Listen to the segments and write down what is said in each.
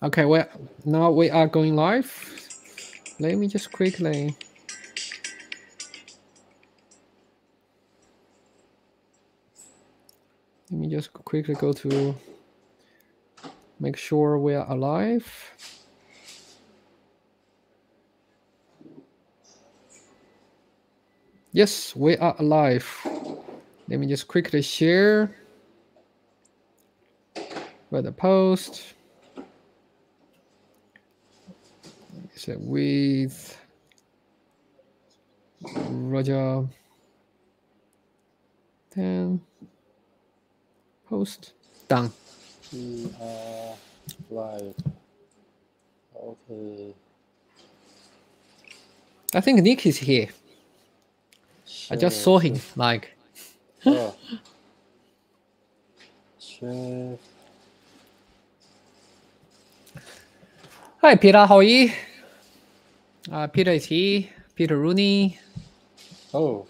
Okay, well, now we are going live. Let me just quickly. Let me just quickly go to make sure we are alive. Yes, we are alive. Let me just quickly share with the post. So with Roger Tan post done. We are live. Okay. I think Nick is here. I just saw him like Oh. Chef. Hi Peter, how are you? Uh, Peter is here. Peter Rooney. Oh,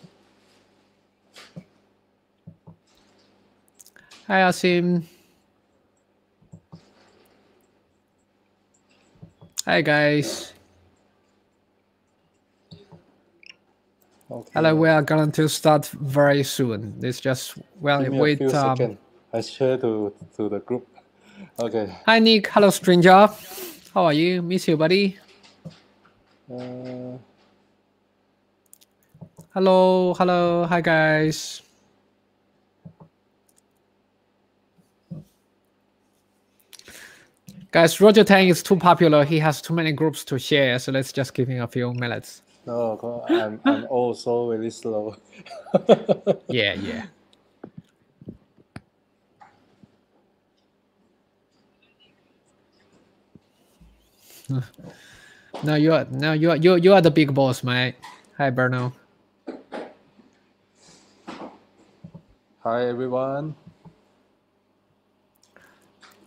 Hi Asim. Hi guys. okay. Hello, we are going to start very soon. It's just well Give me a wait few um. I share to to the group. Okay. Hi Nick, hello stranger. How are you? Miss you buddy. Uh, Hello, hello, hi guys. Guys, Roger Tan is too popular. He has too many groups to share, so let's just give him a few minutes. no, I'm I'm also really slow. Yeah, yeah. No, you are no, you are you you are the big boss, mate. Hi, Berno. Hi everyone.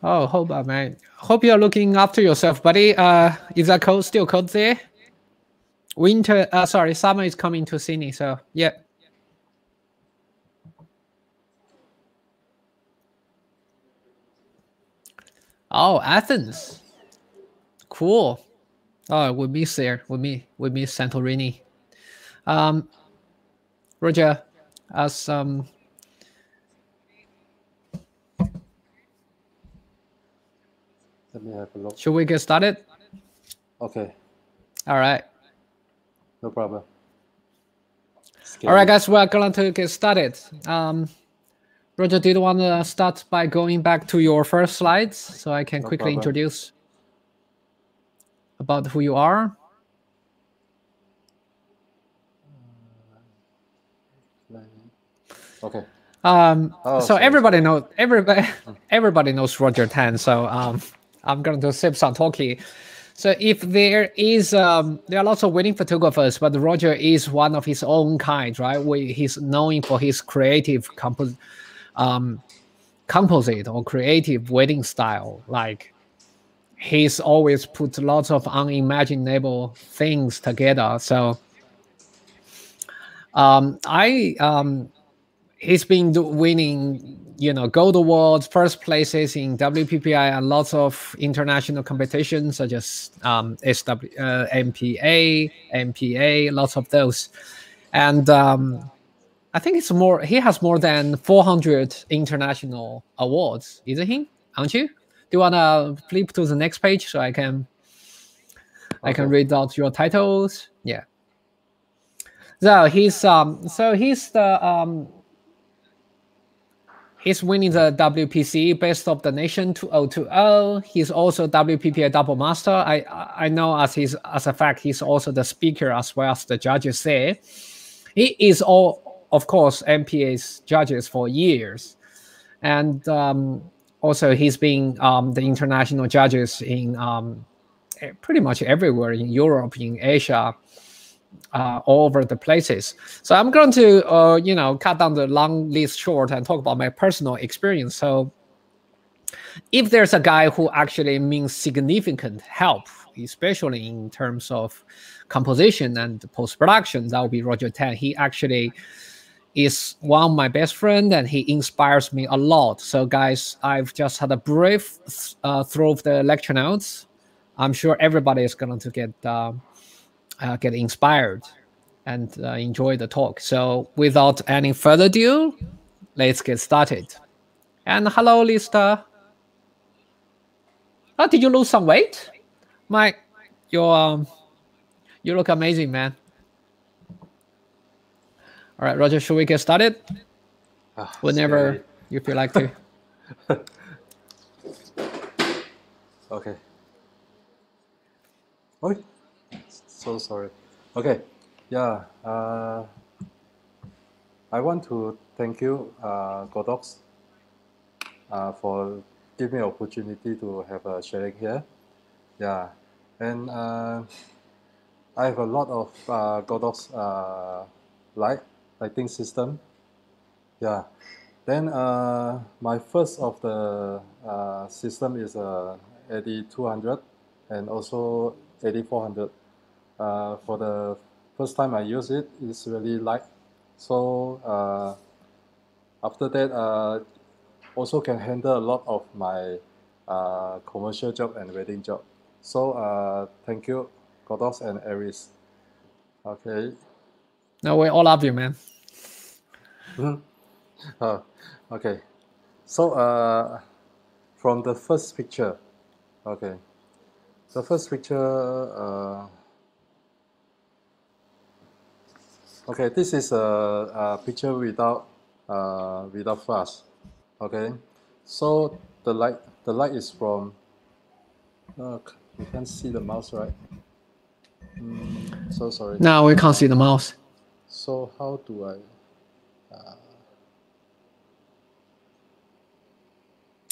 Oh, hope on, mate. Hope you're looking after yourself, buddy. Uh, is that cold still cold there? Winter, uh, sorry, summer is coming to Sydney, so yeah. Oh, Athens. Cool. Oh, we miss there. We miss we miss Santorini. Um, Roger, as um, Let me have a look. should we get started? Okay, All right. no problem. All right, guys, we're going to get started. Um, Roger, do you want to start by going back to your first slides so I can No quickly problem. introduce about who you are? Okay. Um, Oh, so sorry, everybody knows everybody everybody knows Roger Tan. So um, I'm going to sip some talkie. So if there is um, there are lots of wedding photographers, but Roger is one of his own kind, right? We, he's known for his creative compos- um, composite or creative wedding style. Like he's always put lots of unimaginable things together. So um, I um, he's been winning, you know, gold awards, first places in WPPI, and lots of international competitions such as um, SW, uh, MPA, MPA, lots of those. And um, I think it's more. He has more than 400 international awards, isn't he? Aren't you? Do you wanna flip to the next page so I can I can read out your titles? Yeah. So he's um so he's the um he's winning the WPC Best of the Nation 2020. He's also WPPA Double Master. I I I know as he's as a fact he's also the speaker as well as the judges say. He is all of course MPA's judges for years, and um, also he's been um, the international judges in um, eh, pretty much everywhere in Europe, in Asia, uh, all over the places. So I'm going to, uh, you know, cut down the long list short and talk about my personal experience. So if there's a guy who actually means significant help, especially in terms of composition and post production, that would be Roger Tan. He actually is one of my best friend and he inspires me a lot. So guys, I've just had a brief uh, through of the lecture notes. I'm sure everybody is going to get uh, uh, get inspired and uh, enjoy the talk. So without any further ado, let's get started. And hello, Lista. Oh, did you lose some weight? Mike, you um, you look amazing, man. All right, Roger, should we get started? Ah, Whenever you feel like to. Okay. Oh, so sorry. Okay, yeah. Uh, I want to thank you, uh, Godox, uh, for giving me opportunity to have a sharing here. Yeah, and uh, I have a lot of uh, Godox uh, light lighting system. Yeah. Then uh, my first of the uh, system is a uh, AD200 and also AD400. Uh, for the first time I use it, it's really light. So uh, after that, uh, also can handle a lot of my uh, commercial job and wedding job. So uh, thank you, Godox and Aries. Okay. No, we all love you, man. Uh, okay. So uh, from the first picture, okay. The first picture, uh, okay, this is a, a picture without uh, without flash. Okay, so the light the light is from. Uh, you can't see the mouse, right? Mm, so sorry. Now we can't see the mouse. So how do I?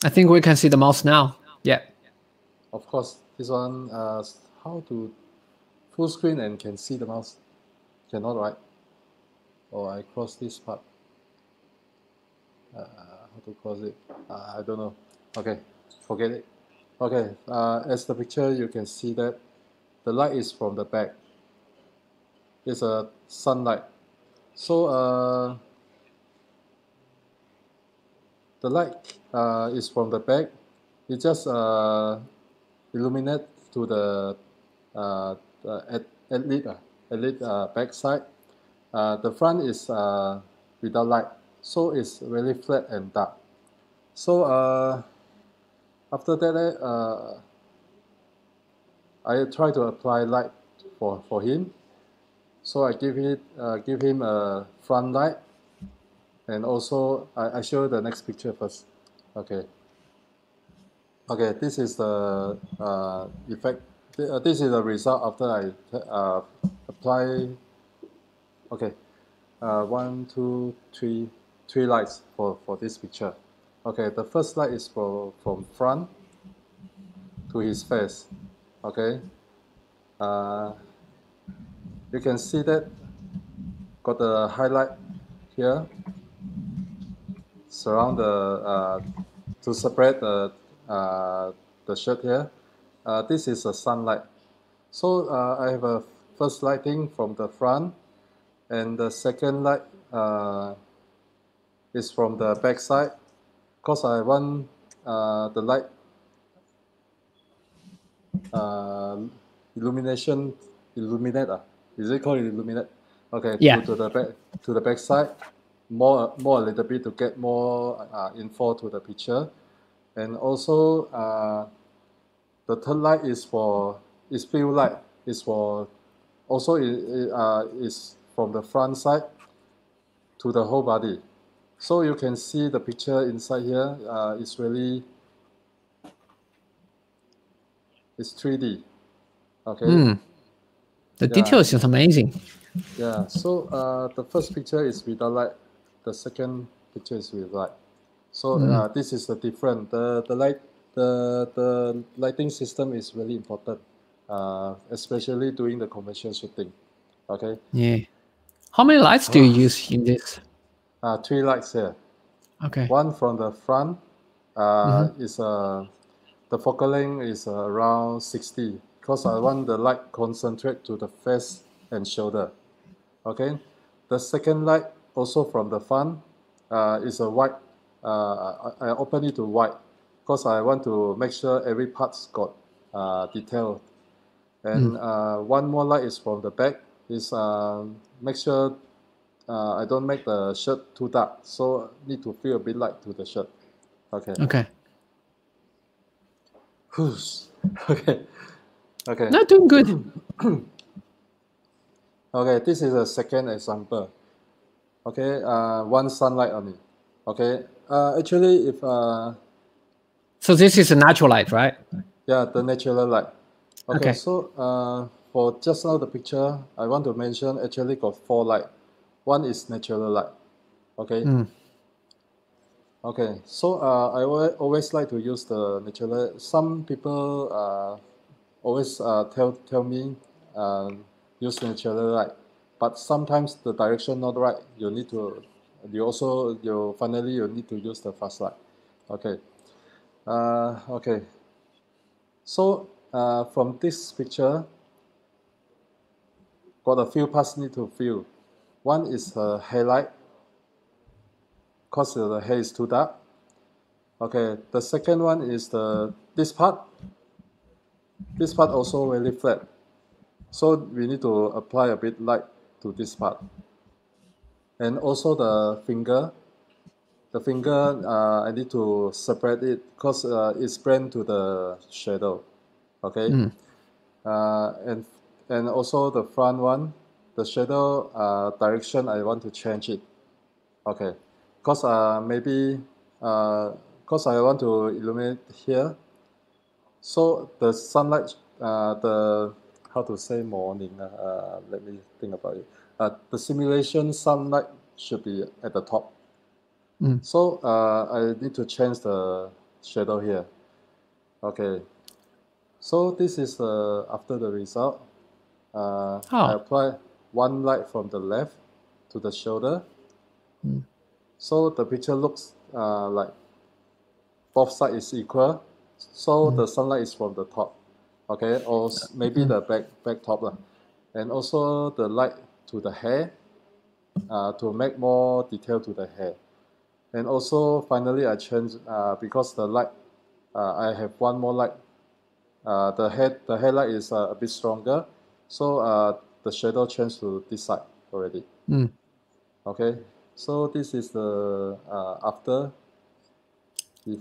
I think we can see the mouse now. Yeah. Of course, this one, uh, how to full screen and can see the mouse? Cannot, right? Or I cross this part. Uh, how to cross it? Uh, I don't know. Okay, forget it. Okay, uh, as the picture, you can see that the light is from the back. It's a sunlight. So, uh, the light uh, is from the back. It just uh, illuminate to the, uh, the at, elite, uh, elite uh, back side. Uh, the front is uh, without light, so it's really flat and dark. So uh, after that, uh, I try to apply light for, for him. So I give it uh, give him a front light and also I, I show the next picture first. Okay. Okay this is the uh, effect uh, this is the result after I uh, apply. Okay. Uh, one two three three lights for for this picture. Okay the first light is for from front to his face. Okay. Uh, you can see that got the highlight here surround the uh, to separate the uh, the shirt here. Uh, this is a sunlight. So uh, I have a first lighting from the front, and the second light uh, is from the back side. Cause I want uh, the light illumination illuminate. Is it called illuminate? Okay. Yeah. To, to the back to the back side more more a little bit to get more uh, info to the picture and also uh, the third light is for is field light is for also it, it, uh, is from the front side to the whole body so you can see the picture inside here uh, it's really it's 3d okay Hmm. The Yeah. details is amazing. Yeah, so uh, the first picture is without light, the second picture is with light. So uh, this is the different. The the light the the lighting system is really important, uh, especially during the commercial shooting. Okay, Yeah. How many lights do you use in this? uh, three lights here. Okay. One from the front uh, is uh, the focal length is uh, around 60 because I want the light concentrate to the face and shoulder. Okay, the second light also from the front uh, is a white. Uh, I, I open it to white because I want to make sure every part's got uh, detail. And uh, one more light is from the back. Is uh, make sure uh, I don't make the shirt too dark. So need to feel a bit light to the shirt. Okay. Okay. Whoosh. Okay. Okay. No, doing good. Okay, this is a second example. Okay, uh, one sunlight only. Okay, uh, actually, if uh, So this is a natural light, right? yeah, the natural light. Okay, Okay. so uh, for just now the picture, I want to mention actually got four light. One is natural light. Okay. Mm. Okay, so uh, I always like to use the natural. light. Some people uh, always uh, tell tell me um, use natural light, but sometimes the direction not right. You need to. You also you finally you need to use the fast light. Okay. Uh, okay. So uh, from this picture, got a few parts need to fill. One is the highlight because the hair is too dark. Okay, the second one is the this part. This part also very flat. So we need to apply a bit light to this part. And also the finger. The finger, uh, I need to separate it because uh, it's blend to the shadow. Okay. Mm. Uh, and and also the front one, the shadow uh, direction I want to change it. Okay, because uh, maybe because I want to illuminate here, so the sunlight, uh, the how to say morning. uh, Uh, let me think about it. Uh, the simulation sunlight should be at the top. Mm. So uh, I need to change the shadow here. Okay. So this is uh, after the result. Uh, I Oh. apply one light from the left to the shoulder. Mm. So the picture looks uh, like both sides is equal. So the sunlight is from the top, okay, or maybe the back back top lah. And also the light to the hair, uh, to make more detail to the hair. And also finally I change uh, because the light, uh, I have one more light. Uh, the head the headlight is uh, a bit stronger, so uh, the shadow changed to this side already. Mm. Okay, so this is the uh, after.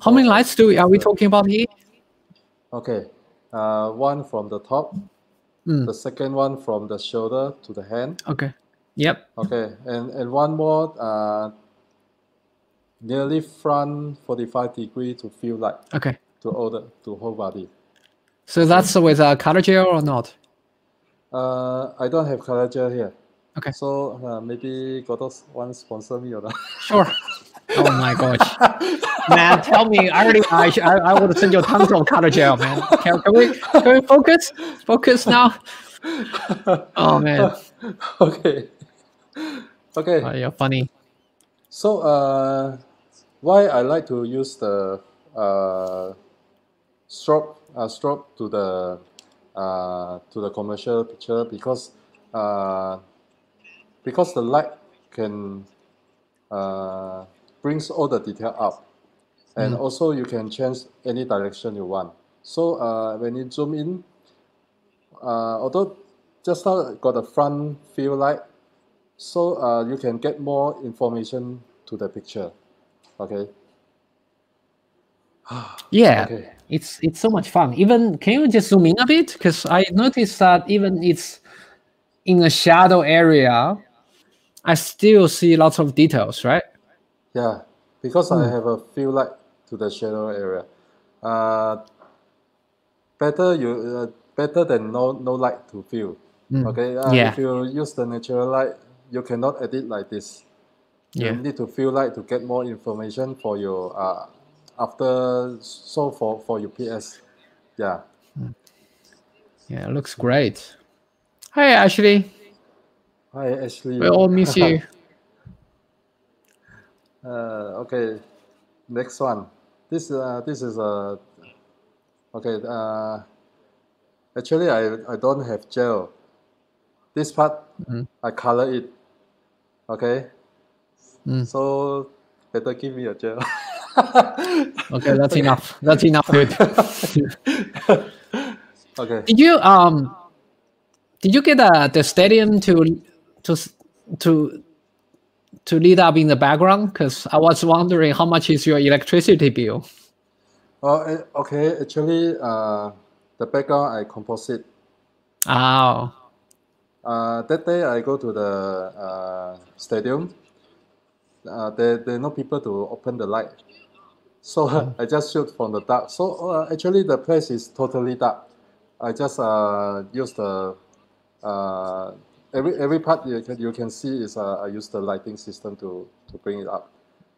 How many lights do we, are we talking about here? Okay, uh, one from the top, Mm. the second one from the shoulder to the hand. Okay. Yep. Okay, and, and one more uh, nearly front 45 degree to feel like Okay. to all the to whole body. So that's with a color gel or not? Uh, I don't have color gel here. Okay. So uh, maybe Godox one sponsor me or not. Sure. Oh my gosh. Man, tell me, I already, I, I, I would send you tons of color gel, man. Can, can we, can we focus? Focus now? Oh man, okay. Okay. oh, you're funny. So uh, why I like to use the uh, stroke uh, stroke to the uh, to the commercial picture because uh, because the light can uh, brings all the detail up and also you can change any direction you want. So uh, when you zoom in, uh, although just now got a front view light, so uh, you can get more information to the picture. Okay. Yeah, Okay. it's it's so much fun. Even can you just zoom in a bit? Because I noticed that even it's in a shadow area, I still see lots of details, right? Yeah, because I have a few light to the shadow area. Uh, better you uh, better than no no light to feel. Okay. Uh, Yeah. If you use the natural light, you cannot edit like this. Yeah. You need to feel light to get more information for your uh after so for for your PS. Yeah. Yeah, it looks great. Hi, Ashley. Hi, Ashley. We all miss you. Uh, okay, next one. This uh, this is a okay. Uh, actually, I I don't have gel. This part I color it. Okay, Mm. So better give me a gel. Okay, that's enough. That's enough, dude. okay. did you um did you get uh, the stadium to to to to lit up in the background? Because I was wondering how much is your electricity bill. Oh, eh, okay. Actually, uh, the background I composite. Oh, Uh, that day I go to the uh, stadium. Uh, there there no people to open the light, so I just shoot from the dark. So uh, actually the place is totally dark. I just uh, use the uh, every every part you can you can see is uh, I use the lighting system to to bring it up.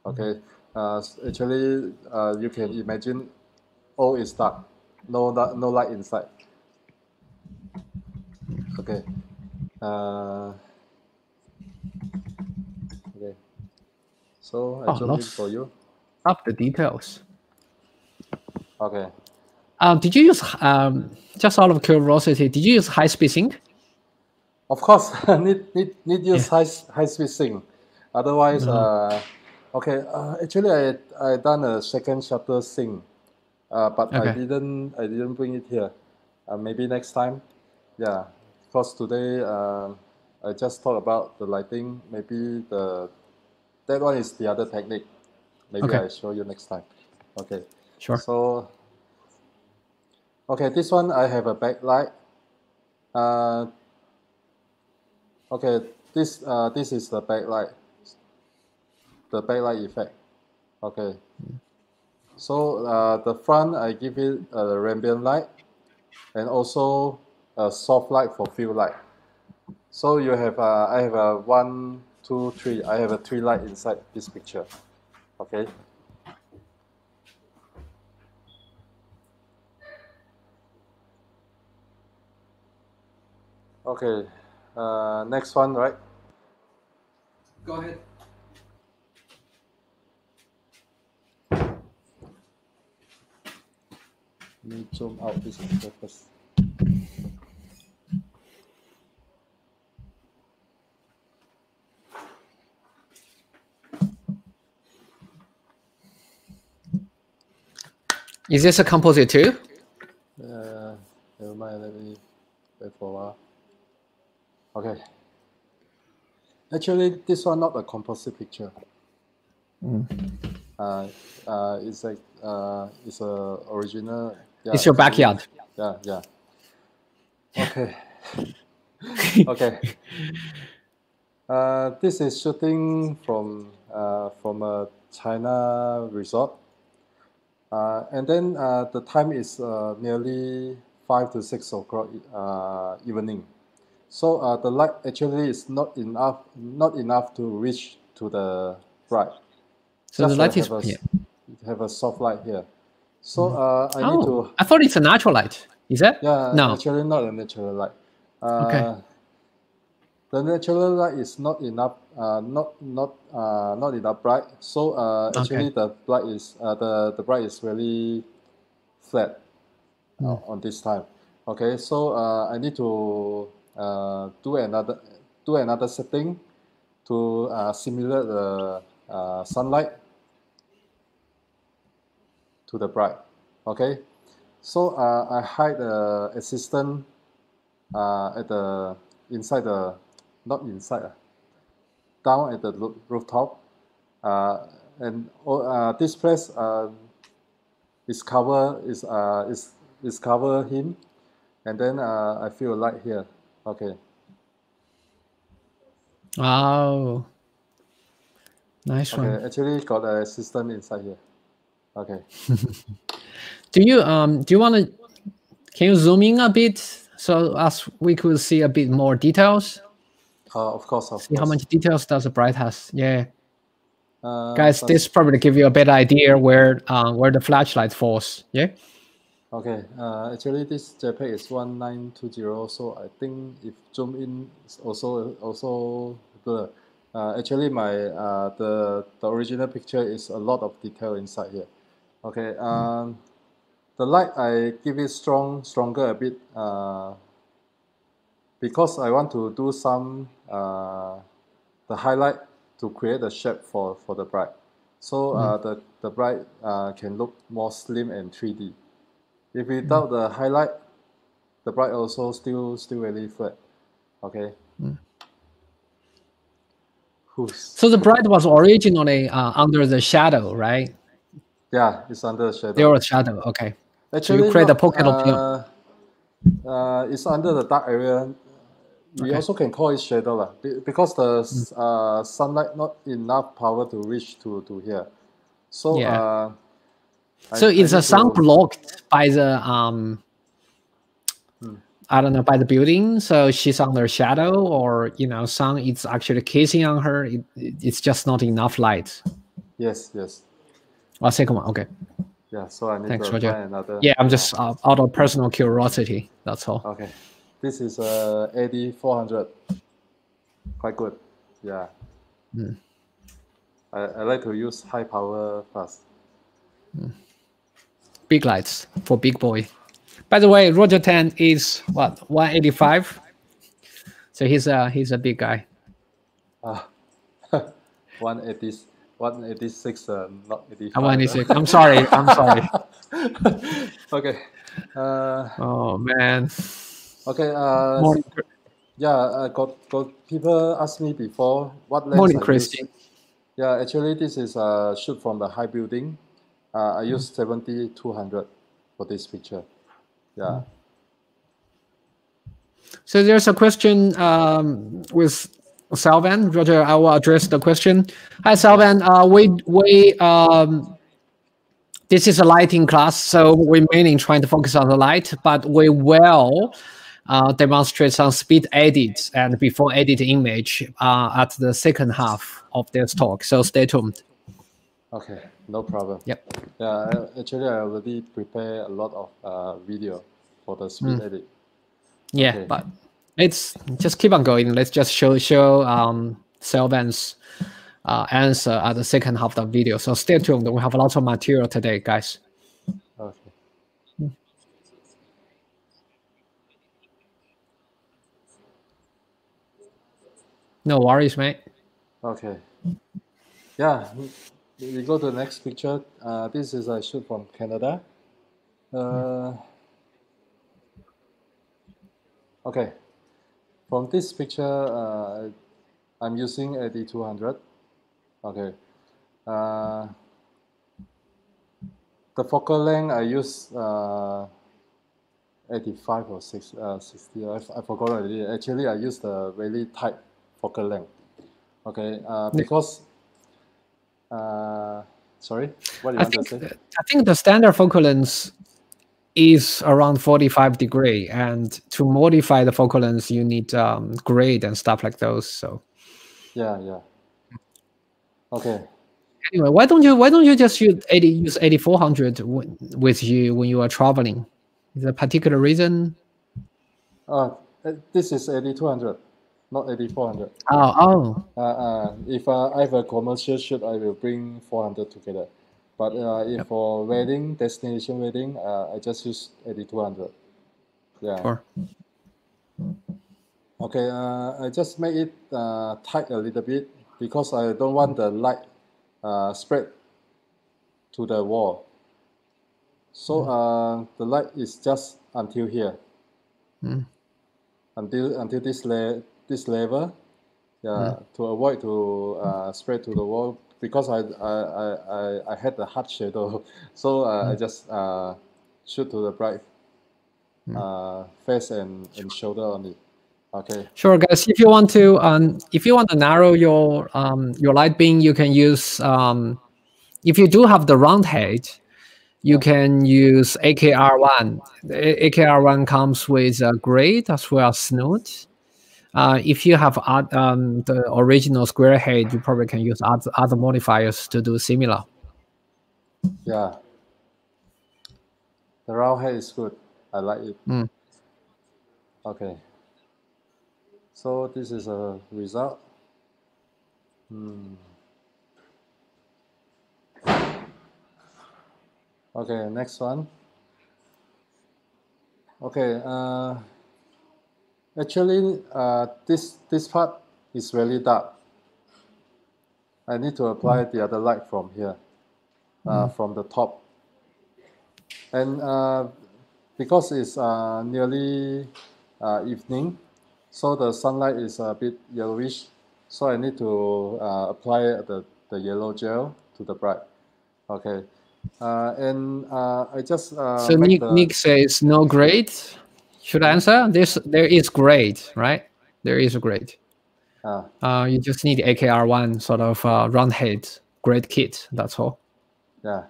Okay. Uh, actually, uh, you can imagine all is dark, no no light inside. Okay. Uh, okay. So I Oh, in for you. up the details. Okay. Um, did you use um just out of curiosity? Did you use high speed sync? Of course, need need need use high high speed sync. Otherwise, Mm-hmm. uh, okay. Uh, actually, I I done a second shutter sync, uh, but I didn't I didn't bring it here. Uh, maybe next time. Yeah, because today uh, I just thought about the lighting. Maybe the that one is the other technique. Maybe Okay. I show you next time. Okay. Sure. So, okay, this one I have a backlight. Uh, okay, this uh, this is the backlight. The backlight effect. Okay. So uh, the front I give it a ambient light, and also a soft light for field light. So you have uh, I have a one, two, three. I have a three light inside this picture. Okay. Okay. Uh, next one, right? Go ahead. Let me zoom out this picture first. Is this a composite too? Uh, never mind. Let me wait for a while. Okay. Actually, this one not a composite picture. Uh, uh, it's like uh, it's a original. Yeah, It's your backyard. Yeah, yeah. Okay. okay. Uh, this is shooting from uh, from a China resort. Uh, and then uh, the time is uh, nearly five to six o'clock uh, evening. So uh, the light actually is not enough not enough to reach to the bride. So the Just, uh, light is have a, yeah. have a soft light here. So uh, I need Oh, to I thought it's a natural light. Is that? yeah, No. actually not a natural light. Uh, Okay. The natural light is not enough, uh, not not uh, not enough bright. So uh, actually the light is uh, the the bright is really flat uh, Hmm. on this time. Okay, so uh, I need to uh, do another do another setting to uh, simulate the uh, sunlight to the bright. Okay, so uh, I hide the assistant uh, at the inside the not inside down at the rooftop and oh, this place uh, is cover is is is cover him and then I feel light here okay Oh, nice one. okay actually got a system inside here okay Do you um do you want to can you zoom in a bit so as we could see a bit more details? uh, of course of See how much details does the bright has? Yeah, uh, guys, this probably give you a better idea where uh, where the flashlight falls. Yeah. Okay, uh, actually this JPEG is 1920, so I think if zoom in also also blur. Uh, actually my uh, the the original picture is a lot of detail inside here. Okay, um, the light I give it strong stronger a bit uh, because I want to do some uh, the highlight to create a shape for, for the bride. So uh, the, the bride uh, can look more slim and 3D. If without the highlight, the bright also still still really flat. Okay. Who's So the bright was originally uh, under the shadow, right? yeah, it's under the shadow. There was shadow. Okay. Actually, you create a not, pocket of your- uh, uh, it's under the dark area. We Okay. also can call it shadow lah, because the s- uh, sunlight not enough power to reach to, to here. So Yeah. I- So I is the need sun to- blocked by the um? I don't know by the building, so she's under shadow, or you know, sun is actually kissing on her. It, it- it's just not enough light. Yes, yes, Oh, second one. Okay. yeah. So I need Thanks, to Roger. another. Yeah, I'm just uh, out of personal curiosity. That's all. Okay, this is uh, AD four hundred. Quite good. Yeah. Hmm. I, I like to use high power fast. Big lights for big boy. By the way, Roger Tan is what 185. So he's a he's a big guy. Ah, 180, 186, uh, not 85. I'm 186. I'm sorry. I'm sorry. okay. Uh, Oh man. okay. Uh, Morning, yeah, uh, got, got people asked me before what lens morning, I. Christian. Yeah, actually, this is a shoot from the high building. Uh, I use 70 200 for this feature. Yeah. So there's a question um, with Salvan. Roger, I will address the question. Hi, Salvan. Uh, we we um, this is a lighting class, so we're mainly trying to focus on the light, but we will uh, demonstrate some speed edits and before edit image uh, at the second half of this talk. So stay tuned. Okay, no problem. Yep. Yeah, I, actually, I already prepare a lot of uh, video for the speed Hmm. edit. Yeah, Okay. but it's just keep on going. Let's just show show um Selvan's uh, answer at the second half of the video. So stay tuned. We have lots of material today, guys. Okay. No worries, mate. Okay. Yeah, we go to the next picture. Uh, this is a shoot from Canada. Uh, okay. From this picture, uh, I'm using AD200. Okay. Uh, the focal length I use uh, 85 or 6, uh, 60. I, I forgot already. Actually, I use the really tight focal length. Okay, uh, because uh, sorry, what do you I want to think say? I think the standard focal length is around 45 degree, and to modify the focal length, you need um, grid and stuff like those. So Yeah, yeah. Okay. anyway, why don't you why don't you just use 80 use AD400 w- with you when you are traveling? Is there a particular reason? Uh, this is AD200, not AD400. Oh, oh, Uh, uh, if uh, I have a commercial shoot, I will bring 400 together. But uh, if for wedding, destination wedding, uh, I just use AD200. Yeah. sure. Okay, uh, I just make it uh, tight a little bit because I don't want the light uh, spread to the wall. So uh, the light is just until here, Mm. until until this le- this level, yeah, to avoid to uh, spread to the wall because I I, I, I, had the hard shadow, so uh, I just uh, shoot to the bright uh, face and, and shoulder on it. Okay. Sure, guys. If you want to, um, if you want to narrow your um, your light beam, you can use. Um, if you do have the round head, you can use AKR1. AKR1 comes with a grid as well as snoot. Uh, if you have um, the original square head, you probably can use other, other modifiers to do similar. Yeah. The round head is good. I like it. Mm. Okay. So this is a result. Hmm. Okay, next one. Okay, uh, actually, uh, this this part is really dark. I need to apply the other light from here, uh, from the top. And uh, because it's uh, nearly uh, evening, so the sunlight is a bit yellowish. So I need to uh, apply the, the yellow gel to the bright. Okay. Uh, and uh, I just uh, So Nick, the- Nick says no grid. Should I answer? This there is grid, right? There is a grid. ah, Uh, you just need AKR one sort of uh, round head grade kit. That's all. yeah.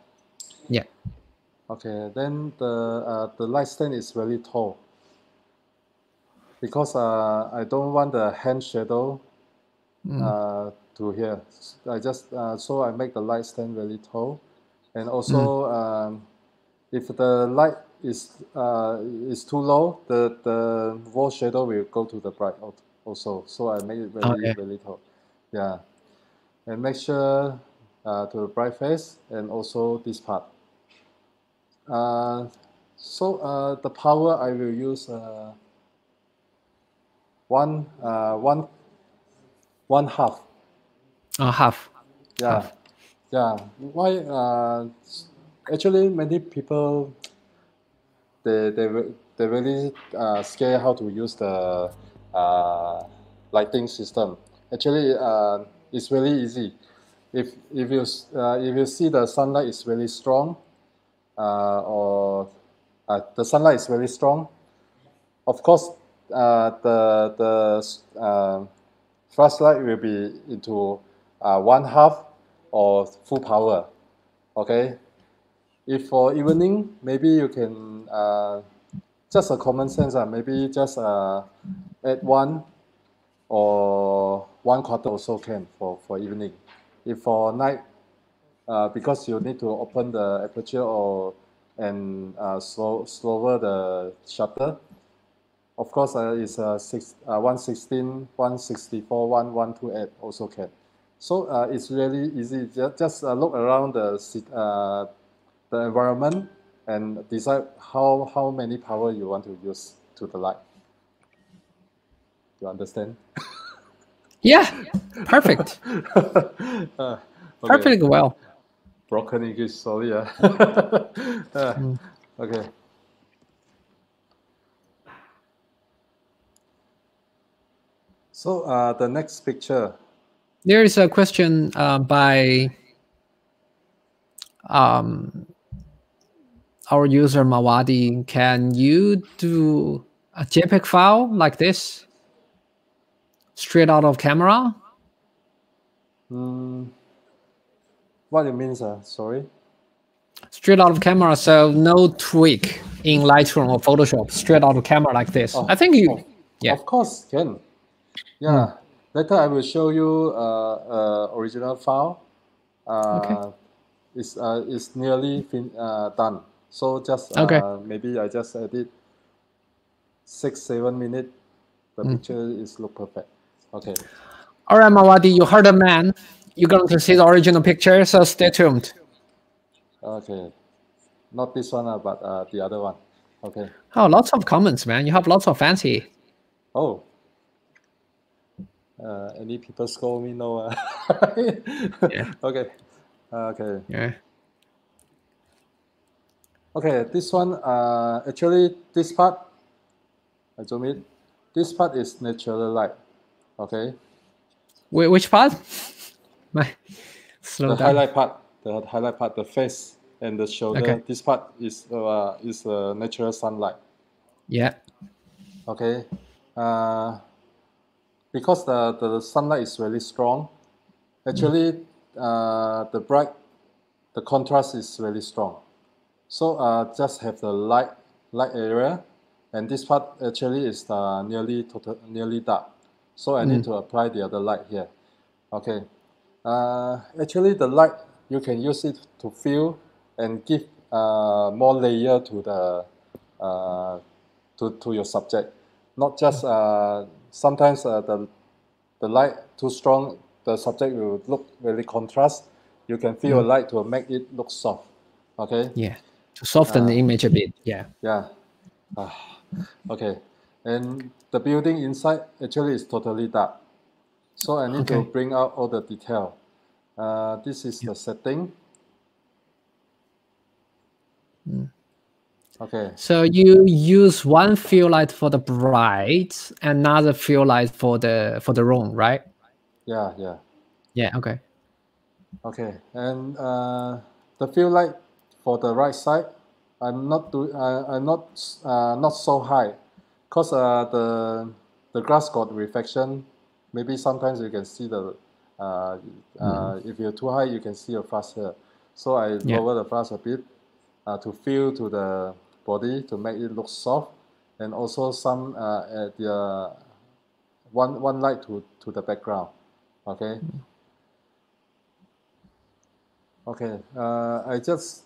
Yeah. Okay, then the uh, the light stand is very tall because uh, I don't want the hand shadow uh, to here. I just uh, so I make the light stand very tall, and also um, if the light is uh, is too low, the the wall shadow will go to the bright also. So I make it very Okay. very tall. Yeah, and make sure uh, to the bright face and also this part. Uh, so uh, the power I will use uh, one uh, one one half. Uh, half. Yeah, yeah. Why? Uh, actually, many people they they they really uh, scared how to use the uh, lighting system. Actually, uh, it's really easy. If if you uh, if you see the sunlight is really strong, uh, or uh, the sunlight is very strong, of course, the the flashlight will be into one half or full power. Okay. If for evening, maybe you can uh, just a common sense. Uh, maybe just uh, add one or one quarter also can for, for evening. If for night, uh, because you need to open the aperture or and uh, slow slower the shutter. Of course, uh, it's uh, six, uh, 116, 164, 1128 also can. So uh, it's really easy. Just, just uh, look around the uh, the environment and decide how how many power you want to use to the light. You understand? Yeah. Perfect. Uh, okay. Perfectly well. Broken English, sorry. Uh. Uh, Okay. So uh, the next picture. There is a question uh, by um, our user Mawadi. Can you do a JPEG file like this straight out of camera? Hmm. what it means? Uh, sorry. Straight out of camera, so no tweak in Lightroom or Photoshop. Straight out of camera like this. Oh, I think you. of- Yeah. Of course, can. Yeah. Later I will show you uh, uh, original file. Uh, Okay. It's, uh, it's nearly fin- uh, done. So just uh, Okay. maybe I just edit six, seven minutes. The Hmm. picture is look perfect. Okay. All right, Mawadi, you heard a man. You're going to see the original picture, so stay tuned. Okay. Not this one, uh, but uh, the other one. Okay. Oh, lots of comments, man. You have lots of fancy. Oh. Uh, any people scold me? No. Uh. Yeah. Okay. Okay. Yeah. Okay, this one, uh, actually, this part, I zoom it. This part is natural light. Okay, Wait, which part? My slow the down. highlight part, the highlight part, the face and the shoulder. Okay. This part is uh, is uh, natural sunlight. Yeah. Okay, uh, because the, the sunlight is really strong. Actually, uh, the bright, the contrast is really strong. So uh, just have the light light area, and this part actually is uh, nearly total nearly dark. So I need to apply the other light here. Okay. Uh, actually, the light you can use it to fill and give uh, more layer to the uh, to, to your subject. Not just uh, sometimes uh, the the light too strong, the subject will look very contrast. You can fill a light to make it look soft. Okay. Yeah. To soften the image a bit. Yeah. Yeah. Ah, okay. And the building inside actually is totally dark. So I need to bring out all the detail. Uh, this is the setting. Okay. So you use one fill light for the bright, another fill light for the for the room, right? Yeah, yeah. Yeah. Okay. Okay, and uh, the fill light for the right side, I'm not do uh, I'm not uh, not so high, cause uh, the the glass got reflection. Maybe sometimes you can see the uh, uh, if you're too high, you can see your flash here. So I Yeah. lower the flash a bit uh, to feel to the body to make it look soft, and also some uh, at the uh, one one light to to the background. Okay. Okay, uh, I just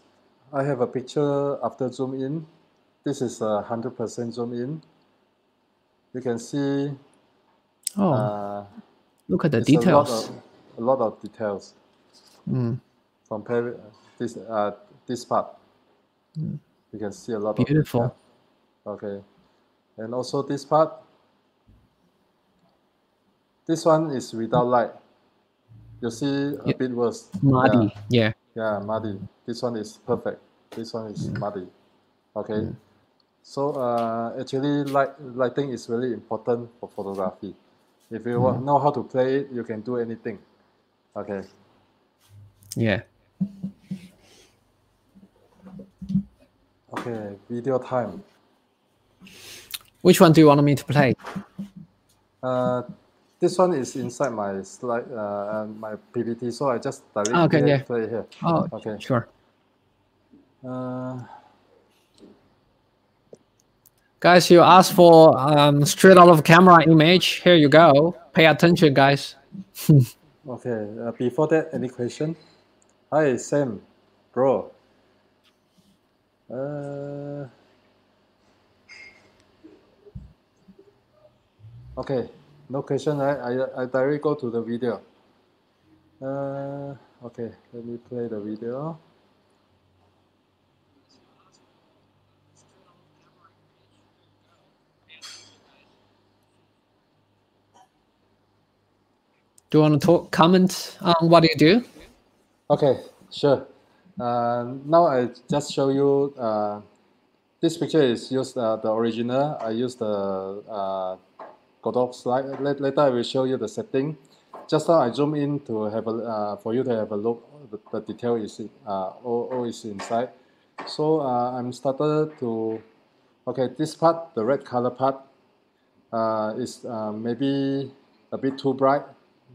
I have a picture after zoom in. This is a hundred percent zoom in. You can see Oh, uh, look at the it's a lot details. of a lot of details Mm, compare this uh, this part. You can see a lot Mm. Beautiful. of detail. Okay, and also this part. This one is without light. You see a bit worse. muddy. Yeah. Yeah. Yeah, muddy. This one is perfect. This one is muddy. Okay. So uh, actually, light lighting is really important for photography. If you wa- know how to play it, you can do anything. Okay. Yeah. Okay. Video time. Which one do you want me to play? Uh, this one is inside my slide, uh, my PPT. So I just directly Ah, okay, yeah. play here. Oh, Okay. sure. Uh, Guys, you asked for um, straight out of camera image. Here you go. Pay attention, guys. okay. Uh, before that, any question? Hi, Sam, bro. Uh, okay, no question, right? I, I directly go to the video. Uh, okay, let me play the video. Do you want to talk, comment on what do you do? Okay, sure. Uh, now I just show you. Uh, this picture is used uh, the original. I use the uh, Slide. Later I will show you the setting. Just now I zoom in to have a uh, for you to have a look. The, the detail is uh, all, all is inside. So uh, I'm started to. Okay, this part, the red color part, uh, is uh, maybe a bit too bright.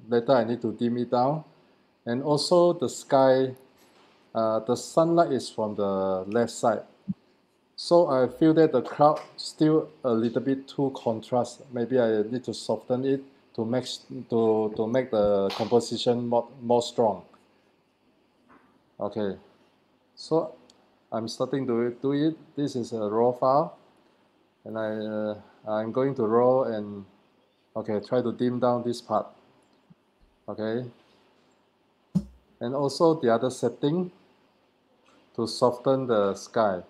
Later I need to dim it down and also the sky uh, the sunlight is from the left side so i feel that the cloud still a little bit too contrast. Maybe i need to soften it to make to, to make the composition more, more strong. Okay. So i'm starting to do it. This is a raw file. And i uh, i'm going to raw and okay try to dim down this part. Okay. And also the other setting to soften the sky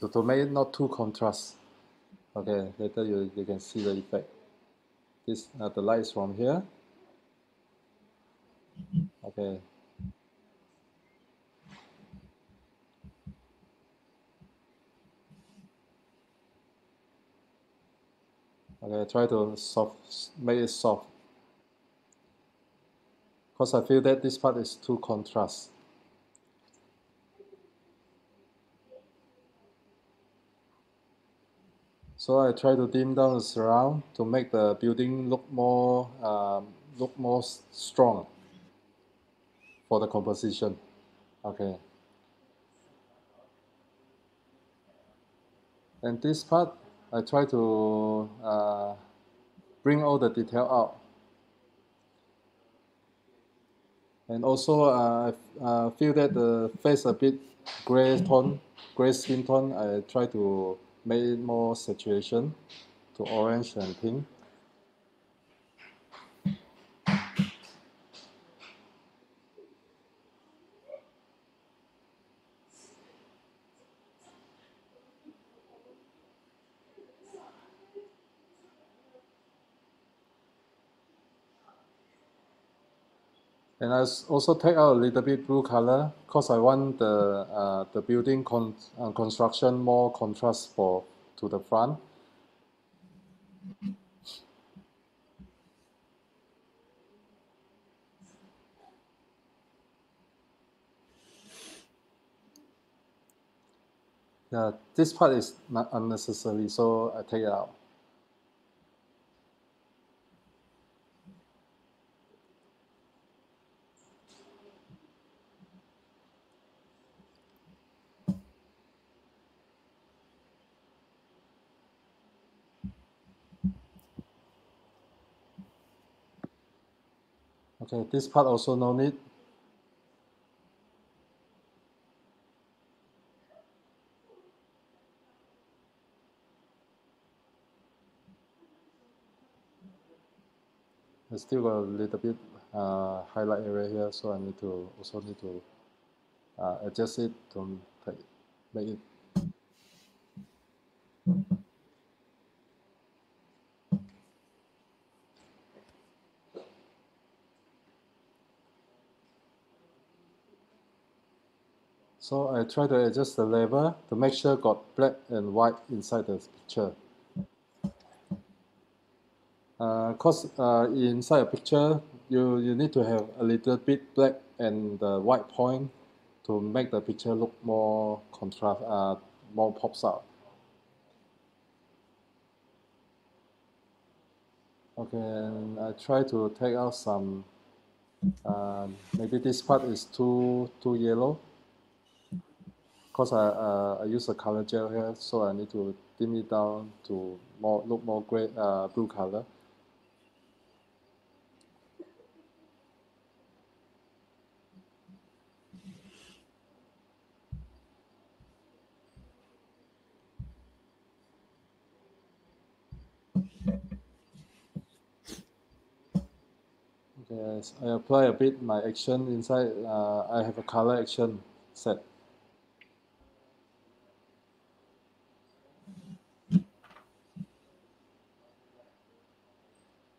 to, to make it not too contrast. Okay later you, you can see the effect. This uh, the light is from here. Okay. Okay try to soft make it soft. Because I feel that this part is too contrast. So I try to dim down the surround to make the building look more um, look more strong for the composition. Okay. And this part, I try to uh, bring all the detail out. And also, uh, I uh, feel that the face a bit gray tone, gray skin tone. I try to make it more saturation to orange and pink. And I also take out a little bit blue color because I want the uh, the building con uh, construction more contrast for to the front. Yeah, this part is not unnecessary, so I take it out. Okay, this part also no need. I still got a little bit uh, highlight area here, so I need to also need to uh, adjust it to make it So I try to adjust the level to make sure got black and white inside the picture. Because uh, uh, inside a picture, you, you need to have a little bit black and the white point to make the picture look more contrast, uh, more pops out. Okay, and I try to take out some, uh, maybe this part is too, too yellow because I, uh, I use a color gel here, so I need to dim it down to more look more gray, uh, blue color. Okay, I apply a bit my action inside. Uh, I have a color action set.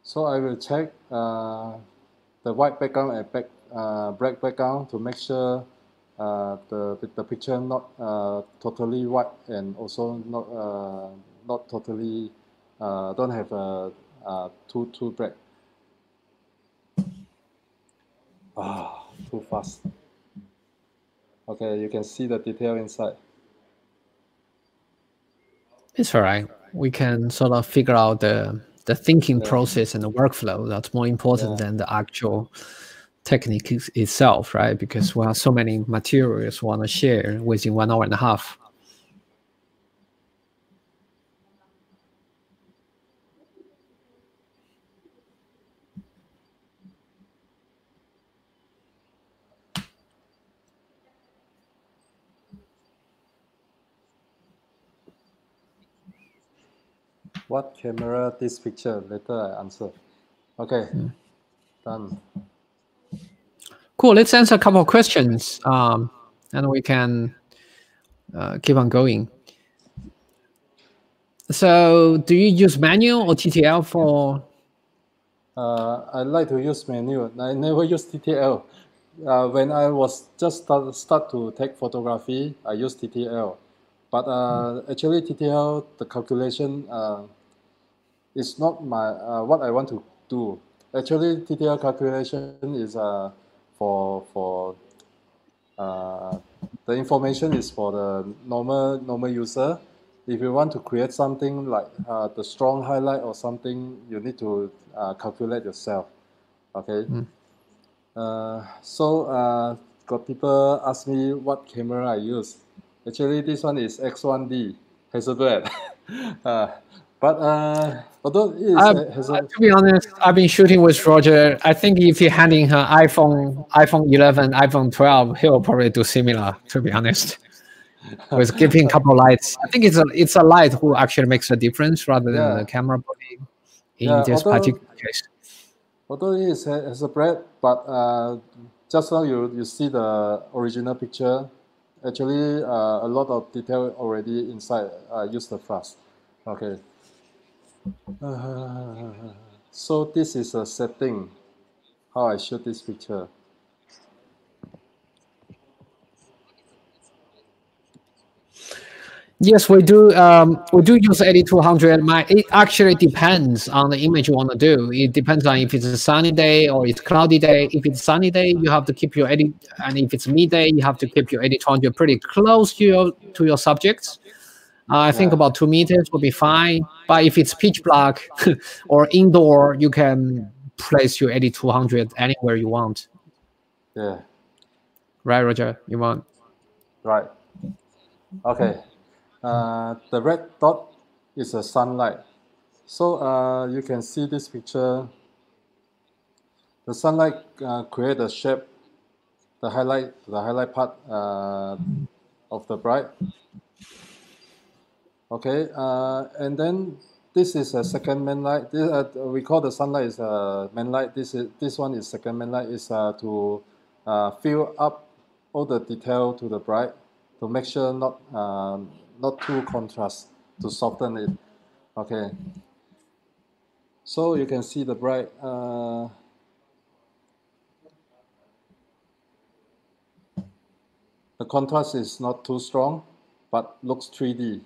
So I will check uh, the white background and back, uh, black background to make sure uh, the, the picture not uh, totally white and also not, uh, not totally, uh, don't have a, too, too black. Ah, too fast. Okay, you can see the detail inside. It's all right. We can sort of figure out the the thinking yeah. process and the workflow that's more important yeah. than the actual technique itself, right? Because mm. we have so many materials we want to share within one hour and a half. What camera this picture? Later I answer. Okay, mm. done. Cool. Let's answer a couple of questions, um, and we can uh, keep on going. So, do you use manual or TTL for? Uh, I like to use manual. I never use TTL. Uh, when I was just start, start to take photography, I use TTL. But uh, actually, TTL, the calculation uh, it's not my uh, what I want to do. Actually, TTL calculation is uh, for for uh, the information is for the normal normal user. If you want to create something like uh, the strong highlight or something, you need to uh, calculate yourself. Okay. Mm. Uh, so uh, got people ask me what camera I use. Actually, this one is X1D Hasselblad. uh, but uh, although is, uh, a, to be honest, I've been shooting with Roger. I think if you're handing her iPhone, iPhone 11, iPhone 12, he'll probably do similar. To be honest, with giving a couple lights. I think it's a it's a light who actually makes a difference rather than yeah. the camera body in yeah, this although, particular case. Although it is Hasselblad, but uh, just now you you see the original picture. Actually, uh, a lot of detail already inside. Uh, use the flash. Okay. Uh, so this is a setting, how I shoot this picture. Yes, we do. Um, we do use AD200. My it actually depends on the image you want to do. It depends on if it's a sunny day or it's cloudy day. If it's sunny day, you have to keep your 80, and if it's midday, you have to keep your AD200 pretty close to your to your subjects. Uh, I think about two meters will be fine. But if it's pitch black or indoor, you can place your AD200 anywhere you want. Yeah. Right, Roger? You want? Right. Okay. Uh, the red dot is a sunlight. So uh, you can see this picture. The sunlight uh, create a shape, the highlight, the highlight part uh, of the bright. Okay, uh, and then this is a second main light. This, uh, we call the sunlight is a main light. This is this one is second main light. Is uh, to uh, fill up all the detail to the bright to make sure not um, not too contrast to soften it. Okay. So you can see the bright. Uh, the contrast is not too strong, but looks 3D.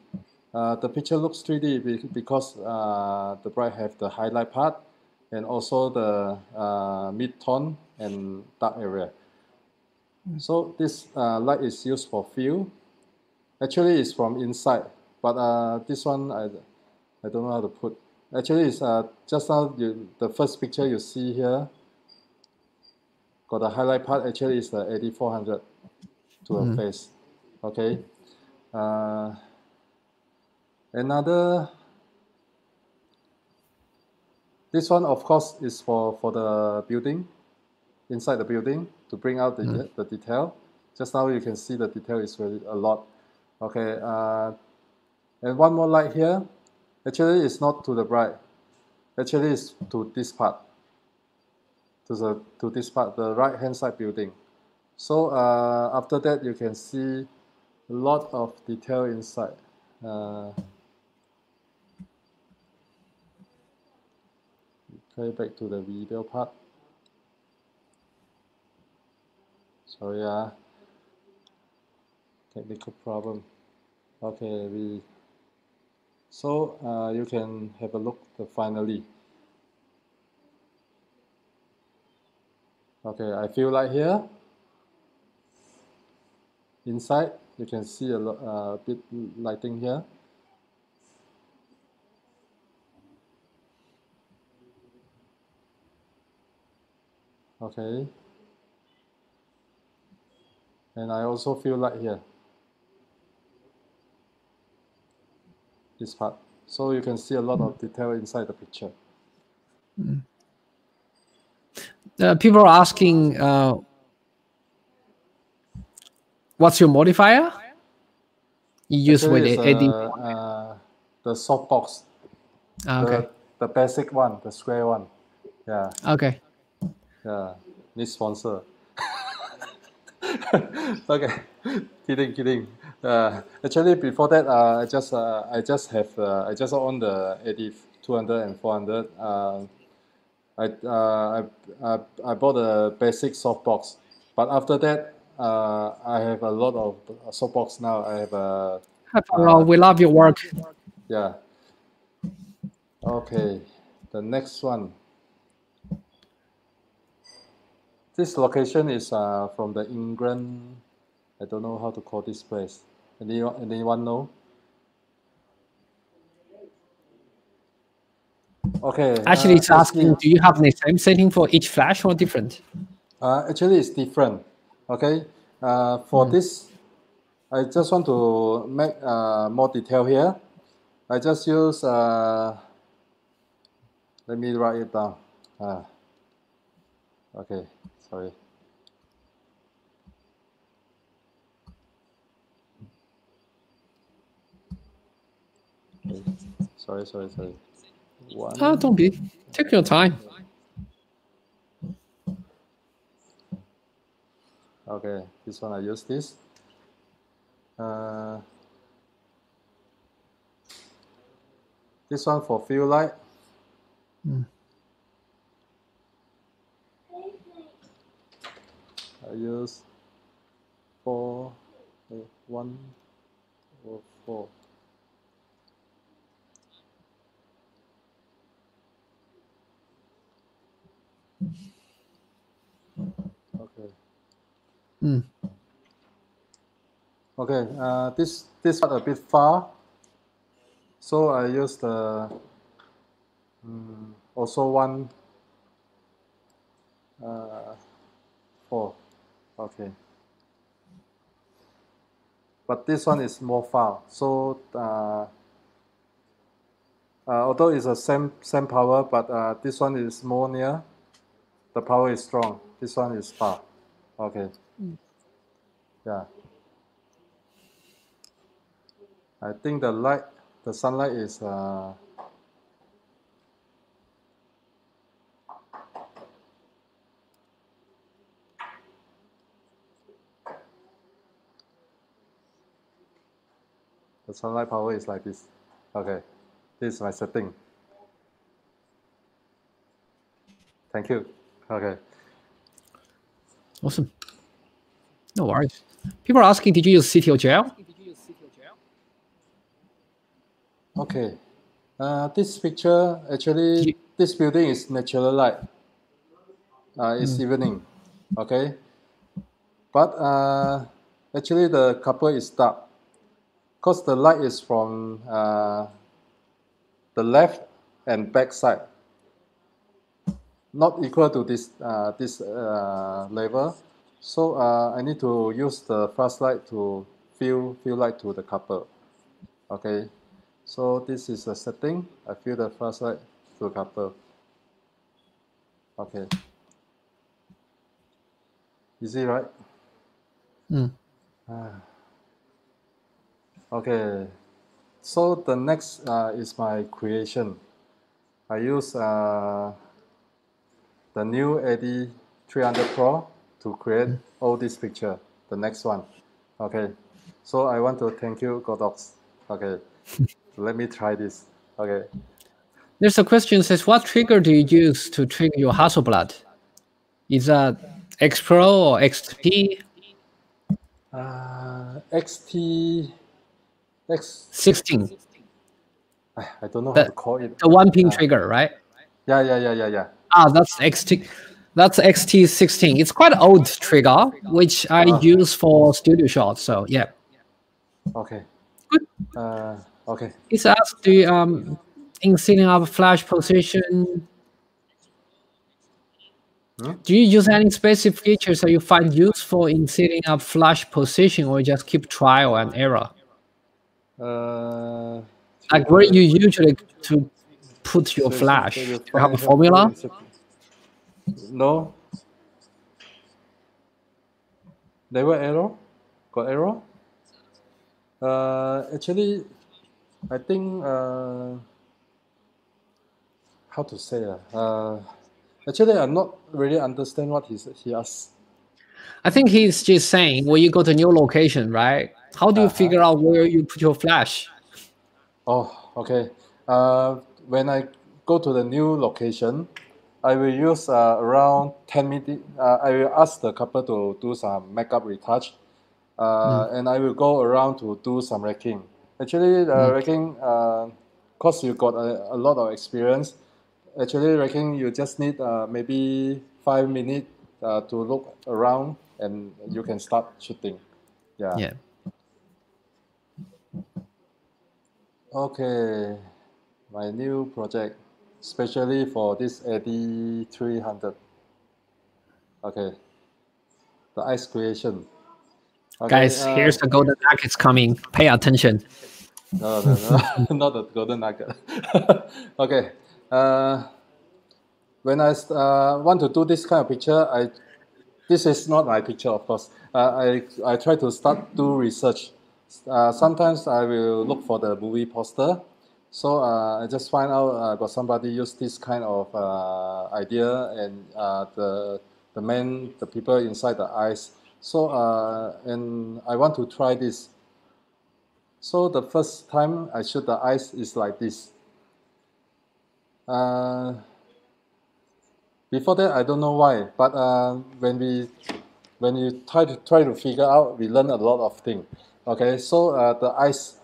Uh, the picture looks 3D because uh, the bright have the highlight part and also the uh, mid-tone and dark area. So this uh, light is used for fill. Actually, it's from inside, but uh, this one I, I don't know how to put. Actually, it's uh, just now you, the first picture you see here. Got the highlight part. Actually, is the AD400 to a face. Okay. Another. This one, of course, is for for the building, inside the building to bring out the the detail. Just now you can see the detail is really a lot. Okay. Uh, and one more light here. Actually, it's not to the bright. Actually, it's to this part. To the to this part, the right hand side building. So uh, after that, you can see a lot of detail inside. Uh, play back to the video part. Sorry, ah. Technical problem. Okay, we. So uh, you can have a look the finally. Okay, I feel like here. Inside, you can see a lot, uh, bit lighting here. Okay. And I also feel light here. This part. So you can see a lot of detail inside the picture. Uh, people are asking, uh, what's your modifier? You use with Actually, a- it's, AD. uh, uh, the softbox, Ah, okay. the, the basic one, the square one. Yeah, Okay. Yeah. Need sponsor. okay, kidding, kidding. Uh, actually, before that, uh, I just uh, I just have uh, I just own the AD 200 and 400. Uh, I, uh, I, I I bought a basic softbox, but after that, uh, I have a lot of softbox now. I have a Well, we love your work. yeah. Okay, the next one. This location is uh, from the England. I don't know how to call this place. Anyone, anyone know? Okay. Actually, uh, it's asking, do you have the same setting for each flash or different? Uh, actually, it's different. Okay. Uh, for this, I just want to make uh, more detail here. I just use. Uh, let me write it down. Uh, okay. Sorry. Sorry. Sorry. Sorry. One. Ah, don't be. Take your time. Okay, this one I use this. Uh, this one for fill light. I use 4, uh, 1 or 4. Okay. Mm. Okay, uh, this, this part a bit far. So I use the um, also one uh, four. Okay, but this one is more far, so uh, uh, although it's the same same power, but uh, this one is more near. The power is strong. This one is far. Okay. Yeah. I think the light, the sunlight is uh, the sunlight power is like this. Okay, this is my setting. Thank you. Okay. Awesome. No worries. People are asking, did you use CTO gel? Okay. Uh, this picture, actually, this building is natural light. Uh, it's evening. Okay. But uh, actually, the couple is dark. Because the light is from uh, the left and back side. Not equal to this, uh, this uh, level. So uh, I need to use the flashlight to fill, fill light to the couple. Okay. So this is the setting. I fill the flashlight to the couple. Okay. Easy, right? Mm. Ah. Okay. So the next uh, is my creation. I use uh, the new AD 300 Pro to create all this picture. The next one. Okay. So I want to thank you, Godox. Okay. Let me try this. Okay. There's a question says, what trigger do you use to trigger your Hasselblad? Is that X Pro or XP? Uh, XT X 16, I I don't know how The- to call it. the one pin Uh, trigger, right? Yeah, yeah, yeah, yeah, yeah. Ah, that's XT. That's XT16. It's quite old trigger, which I Ah. use for studio shots. So yeah. Okay. Good. Uh, okay. It's asked you, um in setting up flash position. Hmm? Do you use any specific features that you find useful in setting up flash position, or just keep trial and error? Uh, Like where you usually to put your flash? Do you have a formula? No. Never error? Got error? Uh, actually, I think, uh, how to say, uh, uh, actually, I'm not really understand what he, said- he asked. I think he's just saying when you go to a new location, right? How do you Uh-huh. figure out where you put your flash? Oh, okay. Uh, when I go to the new location, I will use uh, around 10 minutes. Uh, I will ask the couple to do some makeup retouch. Uh, And I will go around to do some racking. Actually, the racking, because you got a, a lot of experience, actually, racking, you just need uh, maybe five minutes uh, to look around and you can start shooting. Yeah. Yeah. Okay, my new project, especially for this AD 300. Okay, the ice creation. Okay, Guys, uh, here's the golden nuggets coming. Pay attention. No, no, no, not the golden nugget. okay, uh, when I uh, want to do this kind of picture, I this is not my picture, of course. Uh, I I try to start do research. Uh, sometimes I will look for the movie poster. So uh, I just find out uh, got somebody use this kind of uh, idea and uh, the the man the people inside the eyes. So uh, and I want to try this. So the first time I shoot the eyes is like this. Before that, I don't know why, but when we when you try to try to figure out, we learn a lot of things. Okay, so uh, the ice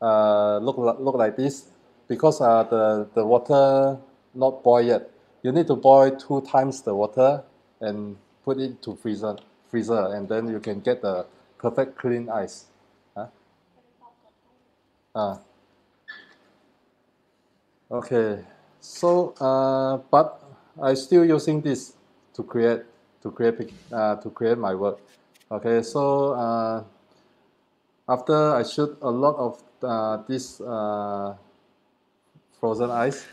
uh, look look like this because uh, the the water not boil yet. You need to boil two times the water and put it to freezer freezer, and then you can get the perfect clean ice. Huh? Ah. Okay, so uh, but I still using this to create to create uh, to create my work. Okay, so uh, after I shoot a lot of uh, this uh, frozen ice,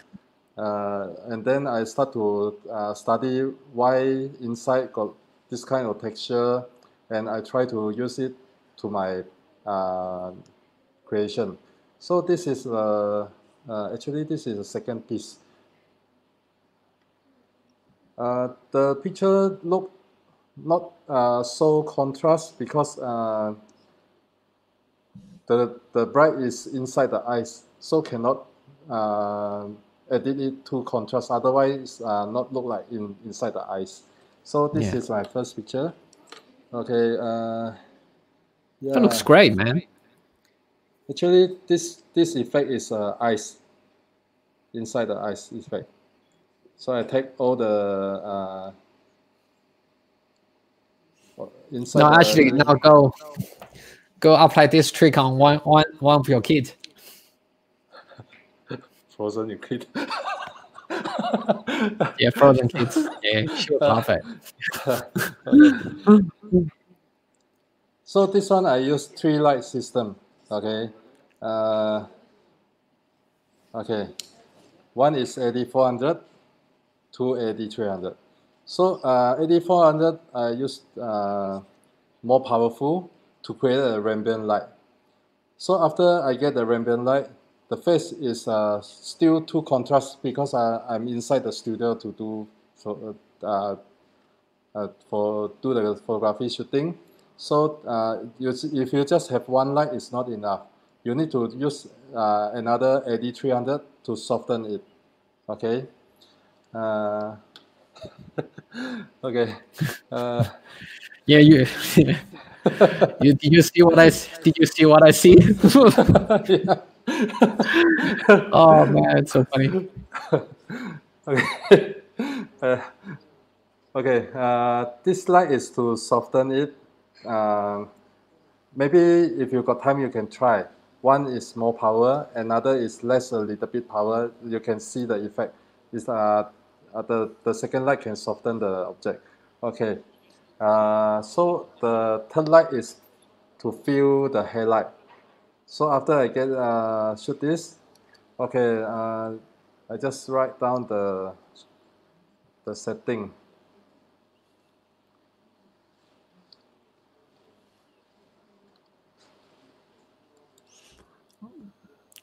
uh, and then I start to uh, study why inside got this kind of texture, and I try to use it to my uh, creation. So this is uh, uh, actually this is a second piece. Uh, the picture look not uh, so contrast because the the bright is inside the eyes, so cannot uh, edit it to contrast. Otherwise, uh, not look like in inside the eyes. So this Yeah. is my first picture. Okay. Uh, yeah. That looks great, man. Actually, this this effect is uh, ice inside the ice effect. So I take all the uh, inside. No, the- actually, now go go apply this trick on one one one of your kids. frozen kid. Yeah, frozen kids. Yeah, love it. So this one I use three light system. Okay. Uh, okay. One is AD 400, two AD 300. So uh, AD 400 I use uh, more powerful to create a ambient light. So after I get the ambient light, the face is uh, still too contrast because I, I'm inside the studio to do so, uh, uh, for do the photography shooting. So uh, you, if you just have one light, it's not enough. You need to use uh, another AD300 to soften it. Okay. Uh, okay. Uh, Yeah, you. you did you see what I did you see what I see? oh man, it's so funny. okay. Uh, okay. Uh, this light is to soften it. Uh, maybe if you got time, you can try. One is more power, another is less a little bit power. You can see the effect. Is uh, uh, the the second light can soften the object. Okay. Uh, so the third light is to fill the highlight. So after I get uh, shoot this, okay, uh, I just write down the the setting.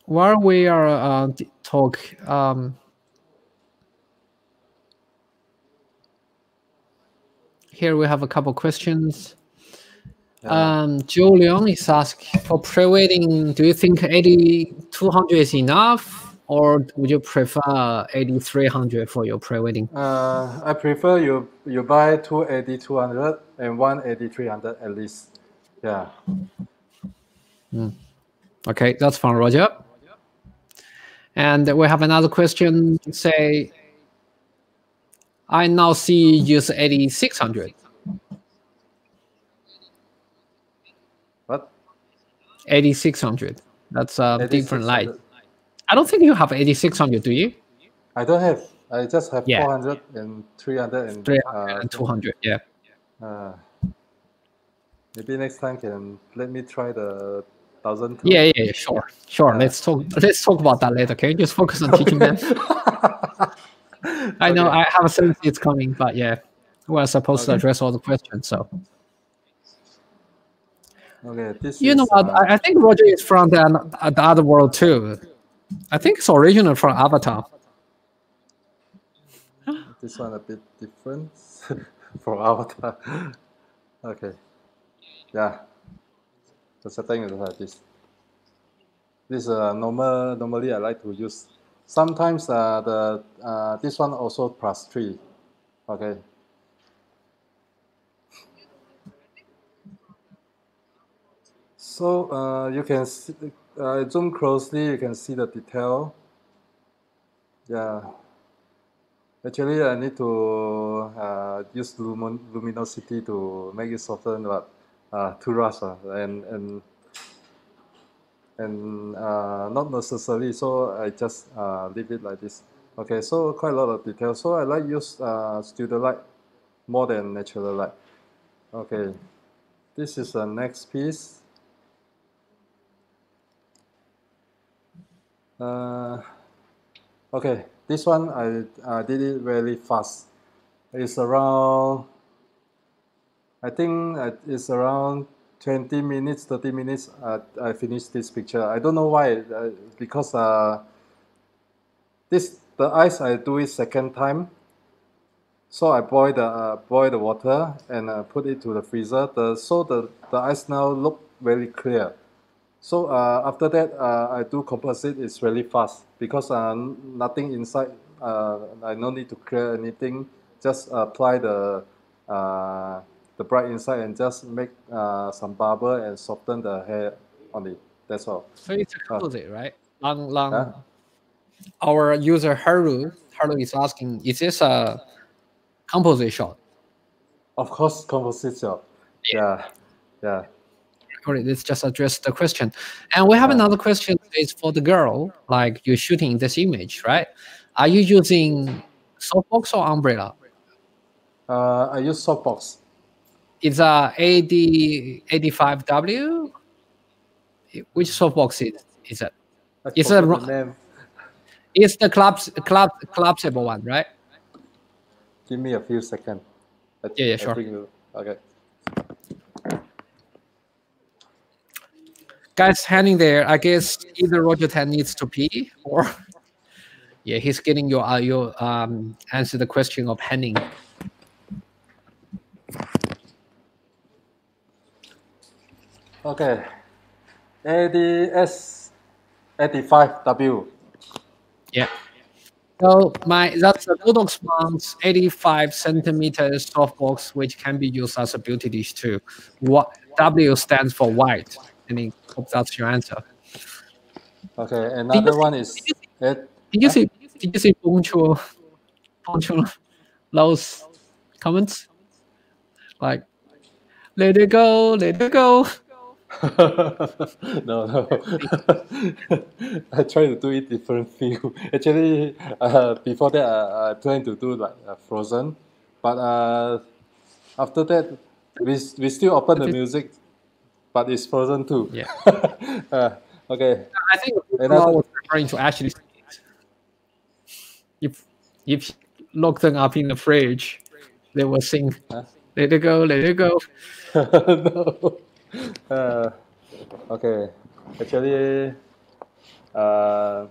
While we are uh, talk, um, here we have a couple questions. Um, Joe is asking for pre-wedding. Do you think AD200 is enough, or would you prefer AD300 for your pre-wedding? Uh, I prefer you you buy two AD two hundred and one AD three hundred at least. Yeah. Okay, that's fine, Roger. And we have another question. Say, I now see you use AD600. What? AD600. That's a different light. I don't think you have AD600, do you? I don't have. I just have Yeah. 400 and 300 and 300 uh, and 200. Yeah. uh, maybe next time can let me try the thousand. Yeah, yeah, yeah, sure, sure. Let's talk. Let's talk about that later. Can you just focus on teaching them? I know Okay. I have a sense it's coming, but yeah, we're supposed to address all the questions. So Okay, this you is, know what? uh, I, think Roger is from the, uh, the other world too. I think it's original from Avatar. this one a bit different from Avatar. okay. Yeah. The setting is like this. This is uh, normal. Normally, I like to use. Sometimes uh, the uh, this one also plus three. Okay. So uh, you can see, uh, zoom closely. You can see the detail. Yeah. Actually, I need to uh, use lumin luminosity to make it soften, but uh, too rush uh, and and and uh, not necessary. So I just uh, leave it like this. Okay, so quite a lot of detail. So I like use uh, studio light more than natural light. Okay, this is the next piece. Uh, okay, this one I, I did it really fast. It's around, I think it's around 20 minutes, 30 minutes, uh, I finished this picture. I don't know why, uh, because uh, this the ice I do it second time. So I boil the uh, boil the water and uh, put it to the freezer. The so the the ice now look very clear. So uh, after that, uh, I do composite. It's really fast because uh, nothing inside. Uh, I no need to clear anything. Just apply the uh, the bright inside and just make uh, some bubble and soften the hair on it. That's all. So it's a composite, right? Long, long. Huh? Our user Haru, Haru is asking, is this a composite shot? Of course, composite shot. Yeah, yeah. Sorry, let's just address the question. And we have another question is for the girl, like you're shooting this image, right? Are you using softbox or umbrella? Uh, I use softbox. It's a AD 85W. Which softbox is is it? It's a. It's the collapse, collapse, collapsible one, right? Give me a few seconds. I, yeah, yeah, sure. okay. Guys, hanging there. I guess either Roger Tan needs to pee or yeah, he's getting your uh, your um answer the question of Henning. Okay, ADS 85W. Yeah. So my that's a Godox Mounts 85 centimeters softbox, which can be used as a beauty dish too. What W stands for white. I hope that's your answer. Okay, another you, one is. Did you, see, did you see? Did you see Poncho? Poncho, those comments, like, let it go, let it go. no, no. I try to do it different feel. Actually, uh, before that, uh, I plan to do like uh, Frozen, but uh, after that, we we still open the music, but it's Frozen too. Yeah. uh, okay. I think Another... was referring to actually. If if lock them up in the fridge, they will sing. Huh? Let it go, let it go. no. Uh, okay, actually, uh,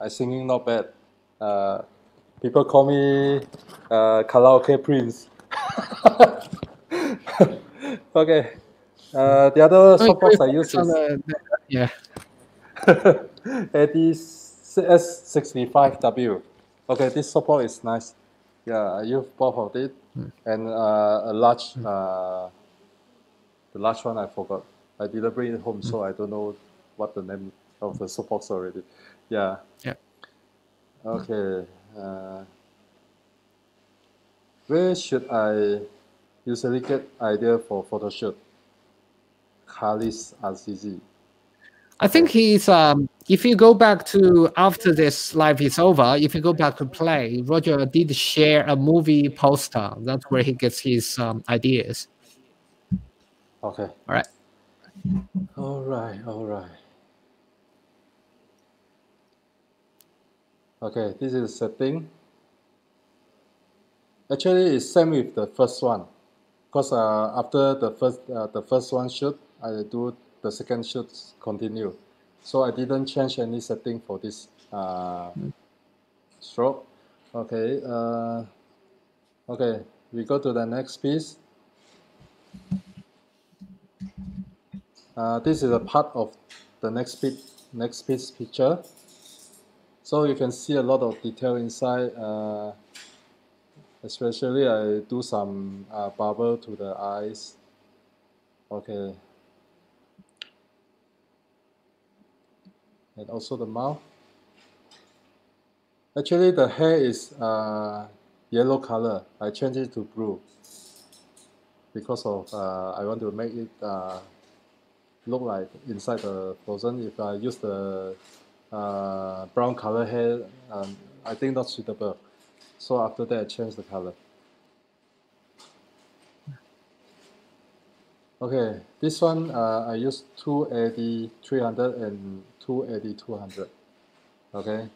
I singing not bad. Uh, people call me uh, karaoke prince. okay. Uh, the other softbox I use is yeah. ADS65W. Okay, this support is nice. Yeah, I use both of it hmm. and uh, a large hmm. uh, the last one I forgot. I didn't bring it home, so I don't know what the name of the softbox already. Yeah. Yeah. Okay. Uh, where should I usually get idea for photo shoot? Khalis Azizi. I think he's um if you go back to after this live is over, if you go back to play, Roger did share a movie poster. That's where he gets his um, ideas. Okay. All right. All right. All right. Okay, this is setting. Actually, it's same with the first one, because uh, after the first uh, the first one shoot, I do the second shoot continue. So I didn't change any setting for this uh, stroke. Okay. Uh, okay, we go to the next piece. Uh, this is a part of the next bit, next piece picture. So you can see a lot of detail inside. Uh, especially I do some uh, bubble to the eyes. Okay. And also the mouth. Actually, the hair is uh, yellow color. I changed it to blue because of uh, I want to make it uh, look like inside the frozen. If I use the uh, brown color hair, um, I think not suitable. So after that, I change the color. Okay, this one uh, I use 2 AD300 and 2 AD200. Okay.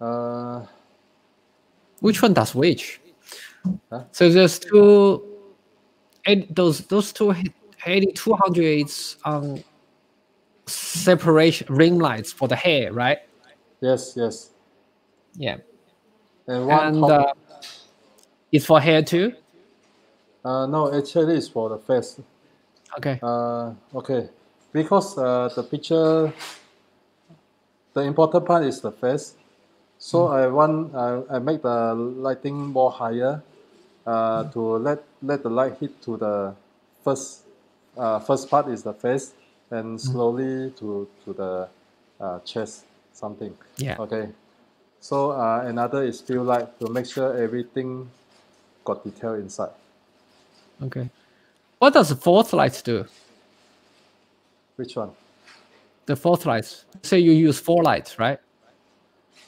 Uh, Which one does which? Huh? So there's two, those those two AD200 on separation ring lights for the hair, right? yes, yes. Yeah. And one And uh, it's for hair too. uh, no, actually it's for the face. Okay. Uh, okay, because uh, the picture, the important part is the face. So I want I, I make the lighting more higher, uh, to let let the light hit to the first, uh, first part is the face, and slowly to to the uh, chest something. Yeah. Okay. So uh, another is feel like to make sure everything got detail inside. Okay. What does the fourth light do? Which one? The fourth light. Say you use four lights, right?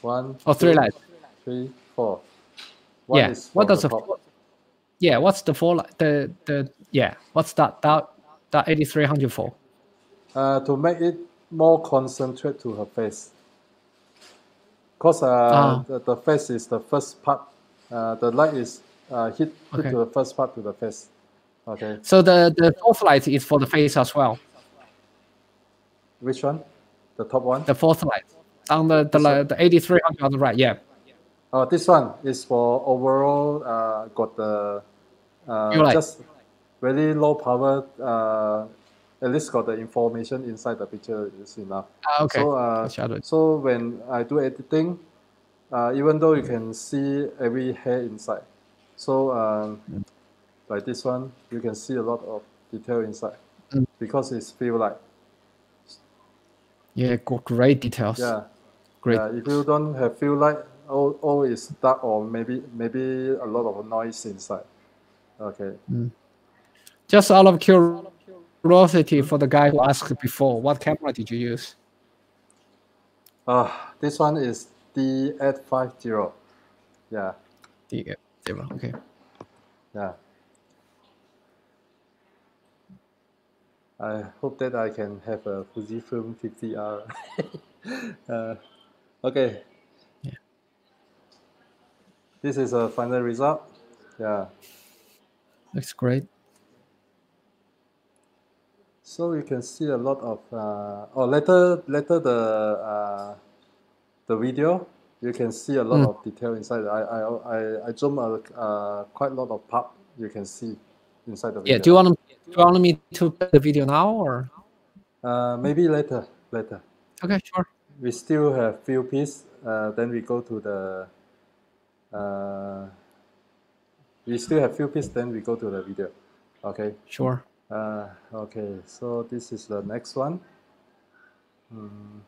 One. Or three two, lights. Three, four. One yeah. is What does the four, yeah? What's the four light? The the yeah. What's that that that AD300 for? Uh, to make it more concentrate to her face. Cause uh, Ah. the, the face is the first part. Uh, the light is uh, hit, hit Okay. to the first part to the face. Okay. So the the fourth light is for the face as well. Which one? The top one? The fourth light on the the, the AD300 on the right. Yeah. Oh, this one is for overall. Uh, got the uh, just very low power. Uh, at least got the information inside the picture is enough. Ah, okay. So, uh, so when I do editing, uh, even though you can see every hair inside, so um, like this one, you can see a lot of detail inside Mm. because it's feel like Yeah. Great details. yeah, Great. yeah. If you don't have feel like all, all is dark or maybe maybe a lot of noise inside. Okay. Just out of curiosity for the guy who asked before, what camera did you use? Uh, this one is D850. Yeah, The zero. Okay. yeah. I hope that I can have a Fujifilm 50R. uh, okay. Yeah. This is a final result. Yeah. Looks great. So you can see a lot of uh, oh later later the uh, the video you can see a lot Mm. of detail inside. I I I, I zoom a, uh, quite a lot of part you can see inside the video. Yeah. Do you want to, do you want me to play the video now or? uh, maybe later later. Okay. Sure. We still have few pieces. Uh, then we go to the. Uh, we still have few pieces. Then we go to the video. Okay. Sure. Uh, okay, so this is the next one. Hmm.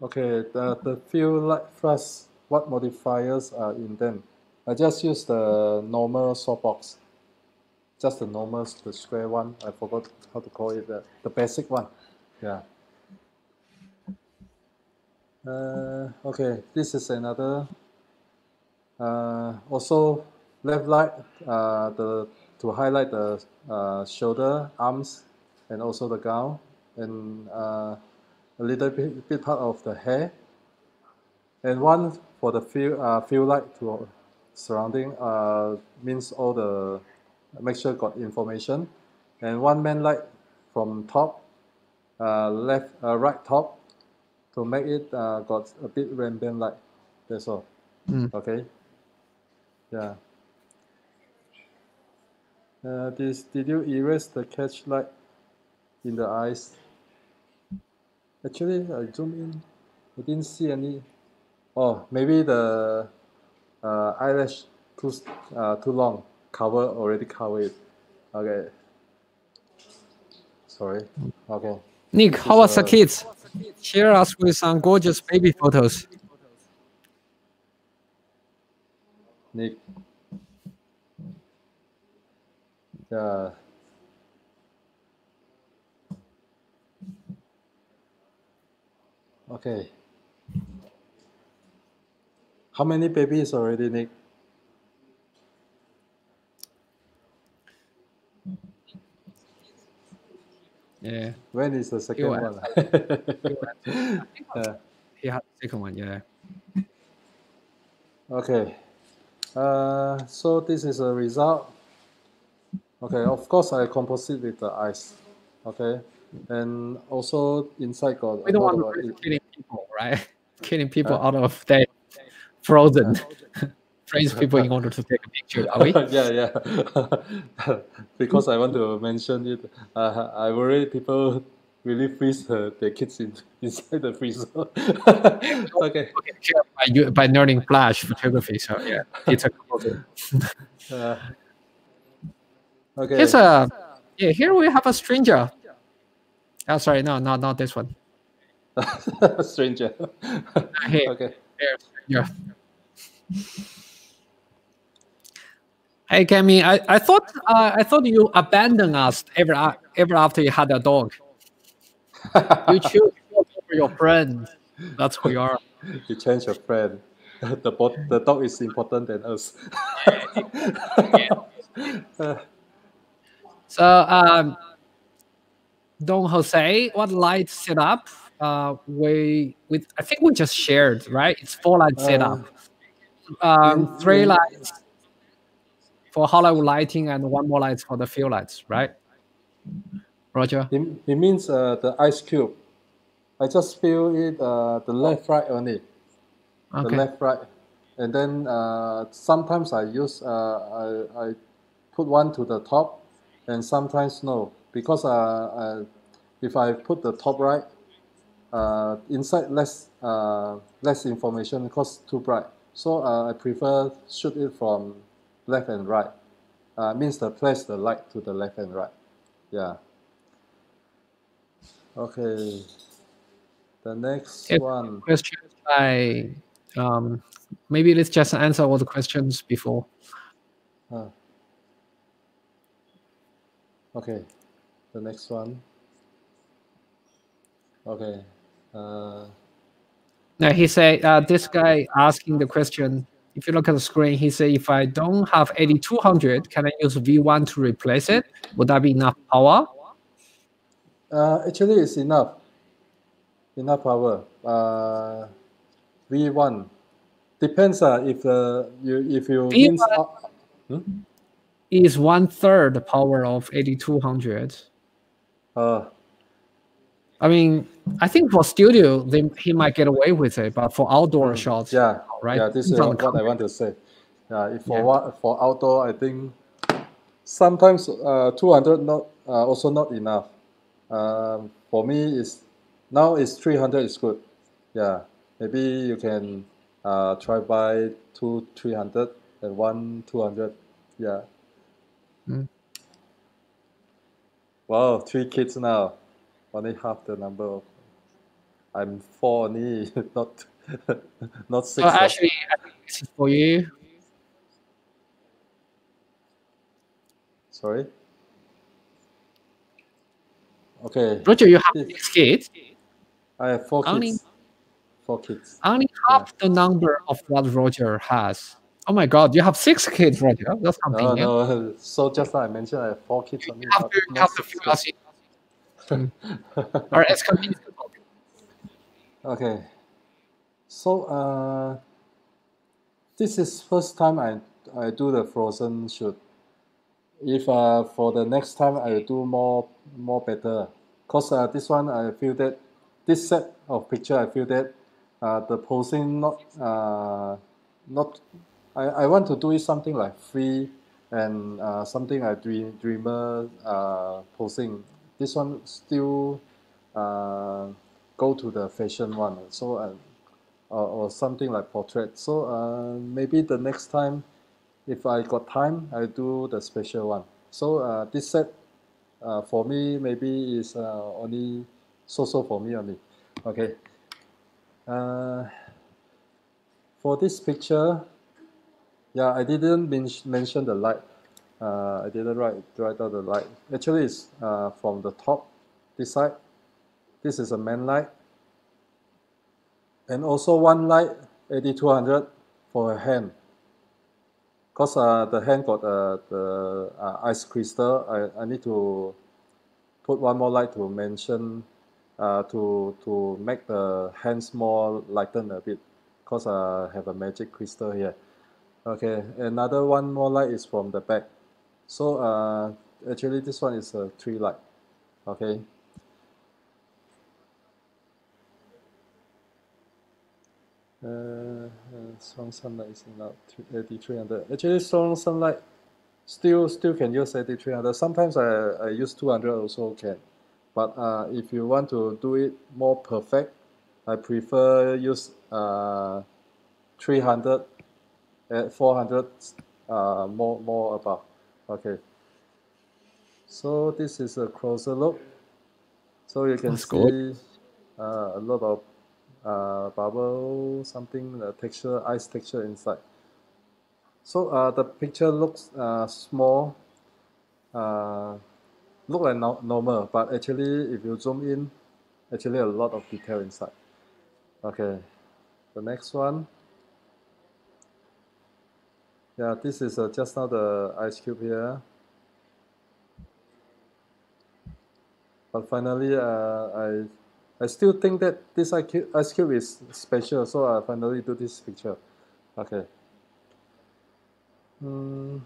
Okay, the, the few light flash, what modifiers are in them? I just use the normal softbox. Just the normal, the square one. I forgot how to call it, the, the basic one. Yeah. Uh, okay, this is another also left light uh, the to highlight the uh, shoulder, arms, and also the gown, and uh, a little bit, bit part of the hair, and one for the field uh, field light to surrounding uh, means all the make sure got information, and one main light from top, uh, left uh, right top, to make it uh, got a bit ambient light. That's all. Mm. Okay. Yeah. Uh, this, did you erase the catch light in the eyes? Actually, I zoom in. I didn't see any. Oh, maybe the uh, eyelash too uh, too long. Cover already covered. Okay. Sorry. Okay. Nick, how was the kids? Share us with some gorgeous baby photos. Nick. Yeah. Okay. How many babies already, Nick? Yeah, When is the second You one? yeah. he had the second one. Yeah. Okay. Uh, so this is a result. Okay, of course I composite with the ice. Okay, and also inside got We don't want to killing people, right? killing people Huh? out of their frozen. Freeze people in order to take a picture, are we? yeah, yeah. because I want to mention it. Uh, I worry people really freeze the, their kids in, inside the freezer. okay. Okay, by, you- by learning flash photography. So yeah, it's a composite. Uh, okay. Here's a yeah. Here we have a stranger. Oh, sorry, no, no, not this one. stranger. Here, okay. here, stranger. Hey, Kemi, I, I thought uh, I thought you abandoned us ever ever after you had a dog. You choose over your friend. That's who you are. You change your friend. The, bot, the dog is important than us. So, um, Don Jose, what light setup? Uh, we with I think we just shared, right? It's four light setup. Um, three lights for Hollywood lighting and one more light for the field lights, right? Roger. it, it means uh, the ice cube. I just fill it uh, the left right only. The left right. And then uh, sometimes I use uh, I, I put one to the top and sometimes no because uh, uh, if I put the top right uh, inside less uh, less information because too bright so uh, I prefer shoot it from left and right uh, means the place the light to the left and right yeah okay the next Yep. one Questions by um, maybe let's just answer all the questions before. Uh, okay, the next one. Okay. Uh, Now he said uh, this guy asking the question. If you look at the screen, he said, if I don't have AD200, can I use V1 to replace it? Would that be enough power? Uh, actually, it's enough. Enough power. Uh, V one depends. Uh, if uh, you if you V1 means up- Is one third the power of AD200. uh, I mean, I think for studio, they, he might get away with it, but for outdoor shots, Mm, yeah, right? yeah. This is what, what I want to say. Yeah, if for Yeah. what for outdoor, I think sometimes uh, two hundred not uh, also not enough. Um, for me, is now is three hundred is good. Yeah, maybe you can uh, try buy two three hundred and one two hundred. Yeah. Mm. Wow, three kids now. Only half the number of. I'm four only, not not six. So actually, I think this is for you. Sorry. Okay, Roger, you have six kids. I have four Only- kids. Four kids. Only half the number of what Roger has. Oh my God, you have six kids, Roger. That's No, convenient. no. So just now I mentioned I have four kids. You have to, you have to fill us kids. in. All right, it's convenient. Okay. So uh, this is first time I I do the frozen shoot. If uh, for the next time I do more more better, cause uh, this one I feel that this set of picture I feel that uh, the posing not uh, not I, I want to do it something like free and uh, something like dream dreamer uh, posing. This one still uh, go to the fashion one. So uh, or, or something like portrait. So uh, maybe the next time, if I got time, I do the special one. So uh, this set uh, for me maybe is uh, only so-so for me only. Okay. Uh, for this picture, yeah, I didn't men mention the light. Uh, I didn't write write out the light. Actually, it's uh, from the top, this side. This is a main light, and also one light, AD200 for a hand. Cause uh, the hand got uh, the uh, ice crystal, I, I need to put one more light to mention, uh, to to make the hands more lighten a bit. Cause I have a magic crystal here. Okay, another one more light is from the back. So uh, actually this one is a three light. Okay. Uh, strong sunlight is not AD300. Actually, strong sunlight still still can use AD300. Sometimes I, I use 200 also can. But uh, if you want to do it more perfect, I prefer use uh, 300 at 400 uh, more more above. Okay. So this is a closer look. So you can That's see uh, a lot of uh, bubble, something, the texture, ice texture inside. So uh, the picture looks uh, small, uh, look like no normal, but actually if you zoom in, actually a lot of detail inside. Okay, the next one. Yeah, this is uh, just now the ice cube here. But finally, uh, I I still think that this ice cube, ice cube is special, so I finally do this picture. Okay. Mm,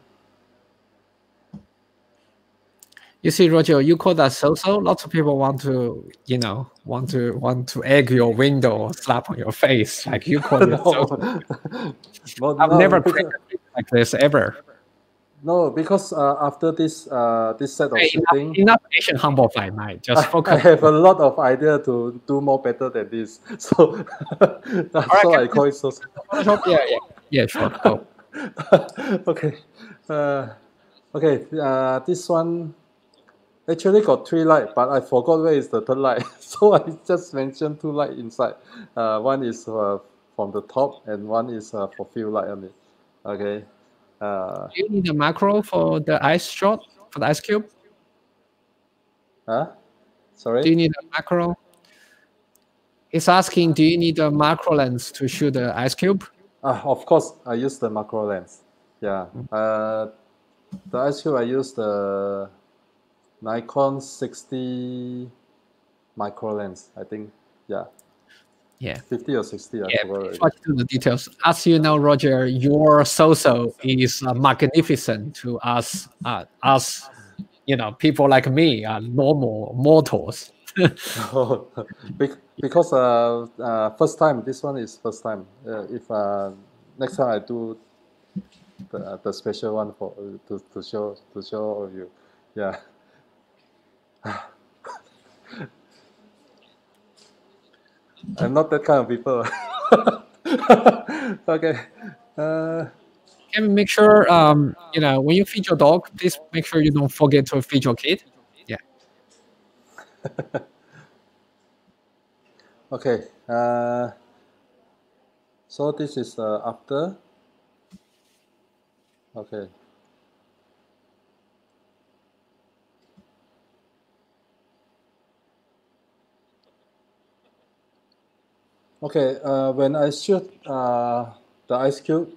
You see, Roger, you call that so-so. Lots of people want to, you know, want to want to egg your window or slap on your face, like you call it. no, So Well, I've no, never it like this ever. No, because uh, after this uh, this set of Hey, shooting, enough, enough Asian humble fight, mate. Just I focus. have a lot of idea to do more better than this. So that's Alright, why I call it so. Yeah, yeah, yeah. Sure. Go. okay. Uh, okay. Uh, this one actually got three light, but I forgot where is the third light. so I just mentioned two light inside. Uh, one is uh, from the top, and one is uh, for field light only. Okay. Uh, Do you need a macro for the ice shot for the ice cube? huh? Sorry. Do you need a macro? It's asking, do you need a macro lens to shoot the ice cube? Uh, of course, I use the macro lens. Yeah. Uh, the ice cube I use the Nikon 60 micro lens. I think. Yeah. Yeah. 50 or 60. I Yeah, forgot already. before I do the details, as you know, Roger, your so-so is uh, magnificent to us, uh, us, you know, people like me, are normal mortals. Bec- because uh, uh, first time this one is first time uh, if uh, next time i do the, the special one for to, to show to show all of you yeah i'm not that kind of people okay uh, Can we make sure, um, you know, when you feed your dog, please make sure you don't forget to feed your kid. Yeah. okay uh, so this is uh, after okay Okay, uh, when I shoot uh, the ice cube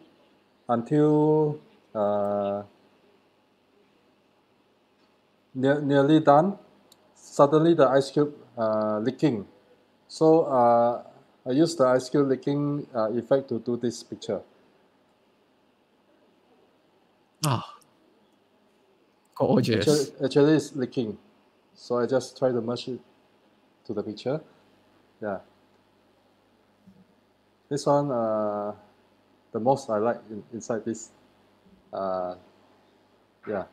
until uh, near, nearly done, suddenly the ice cube uh, leaking. So uh, I use the ice cube leaking uh, effect to do this picture. Ah, gorgeous. Actually, actually it's leaking. So I just try to merge it to the picture. Yeah. This one, uh, the most I like in, inside this. Uh, yeah.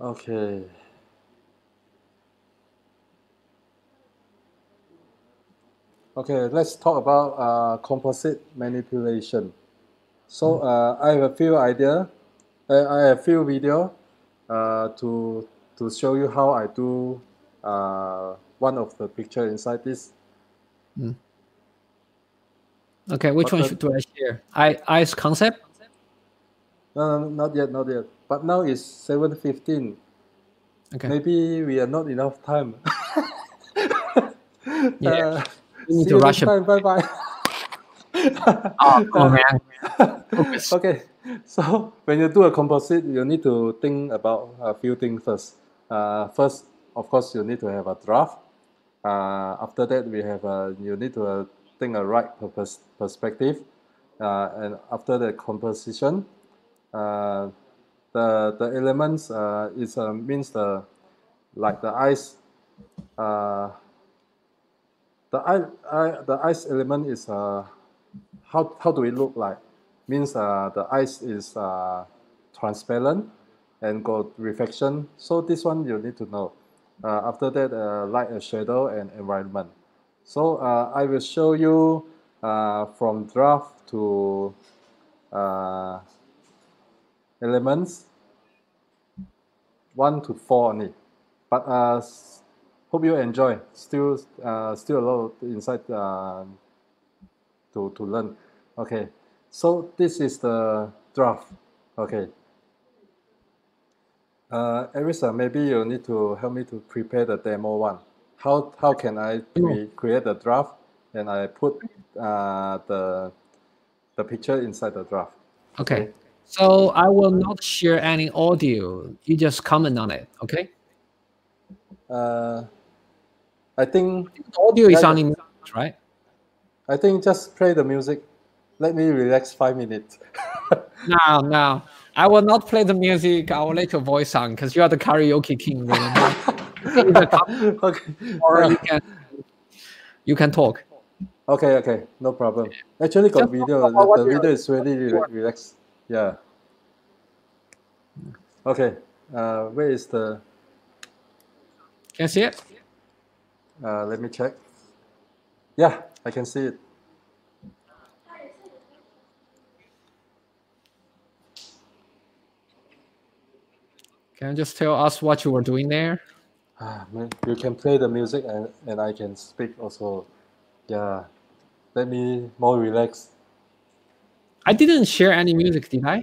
Okay. Okay, let's talk about uh, composite manipulation. So uh, I have a few idea I, I have few video uh, to to show you how I do uh, one of the picture inside this. Okay, which But one should do I share? I ice concept. No, no, not yet, not yet. But now it's seven fifteen. Okay, Maybe we are not enough time. Yeah. Uh, we need to rush time. Bye bye. Oh, oh man. Focus. okay, so when you do a composite, you need to think about a few things first. Uh, first, of course, you need to have a draft. Uh, after that, we have a, you need to uh, think a right purpose perspective, uh, and after the composition, uh, the the elements uh, is uh, means the like the ice. Uh, the ice, the ice element is uh, how how do it look like? Means uh, the ice is uh, transparent and got reflection. So this one you need to know. Uh, after that, uh, light and shadow and environment. So uh, I will show you uh, from draft to uh, elements one to four only. But uh, hope you enjoy. Still, still a lot inside to, to learn. Okay, so this is the draft. Okay. Uh, Erisa, maybe you need to help me to prepare the demo one. How, how can I cre- create the draft and I put uh, the, the picture inside the draft? Okay. So I will not share any audio. You just comment on it. Okay. Uh, I think The audio is in right? I think just play the music. Let me relax five minutes. No, no. I will not play the music. I will let your voice on because you are the karaoke king. Remember? Either come okay. or you can you can talk. Okay, okay, no problem. Actually, got Just video. The, video is really rela- relaxed. Yeah. Okay. Uh, where is the? Can you see it? Uh, let me check. Yeah, I can see it. Can you just tell us what you were doing there? Ah, man, you can play the music and, and I can speak also. Yeah. Let me more relax. I didn't share any music, did I?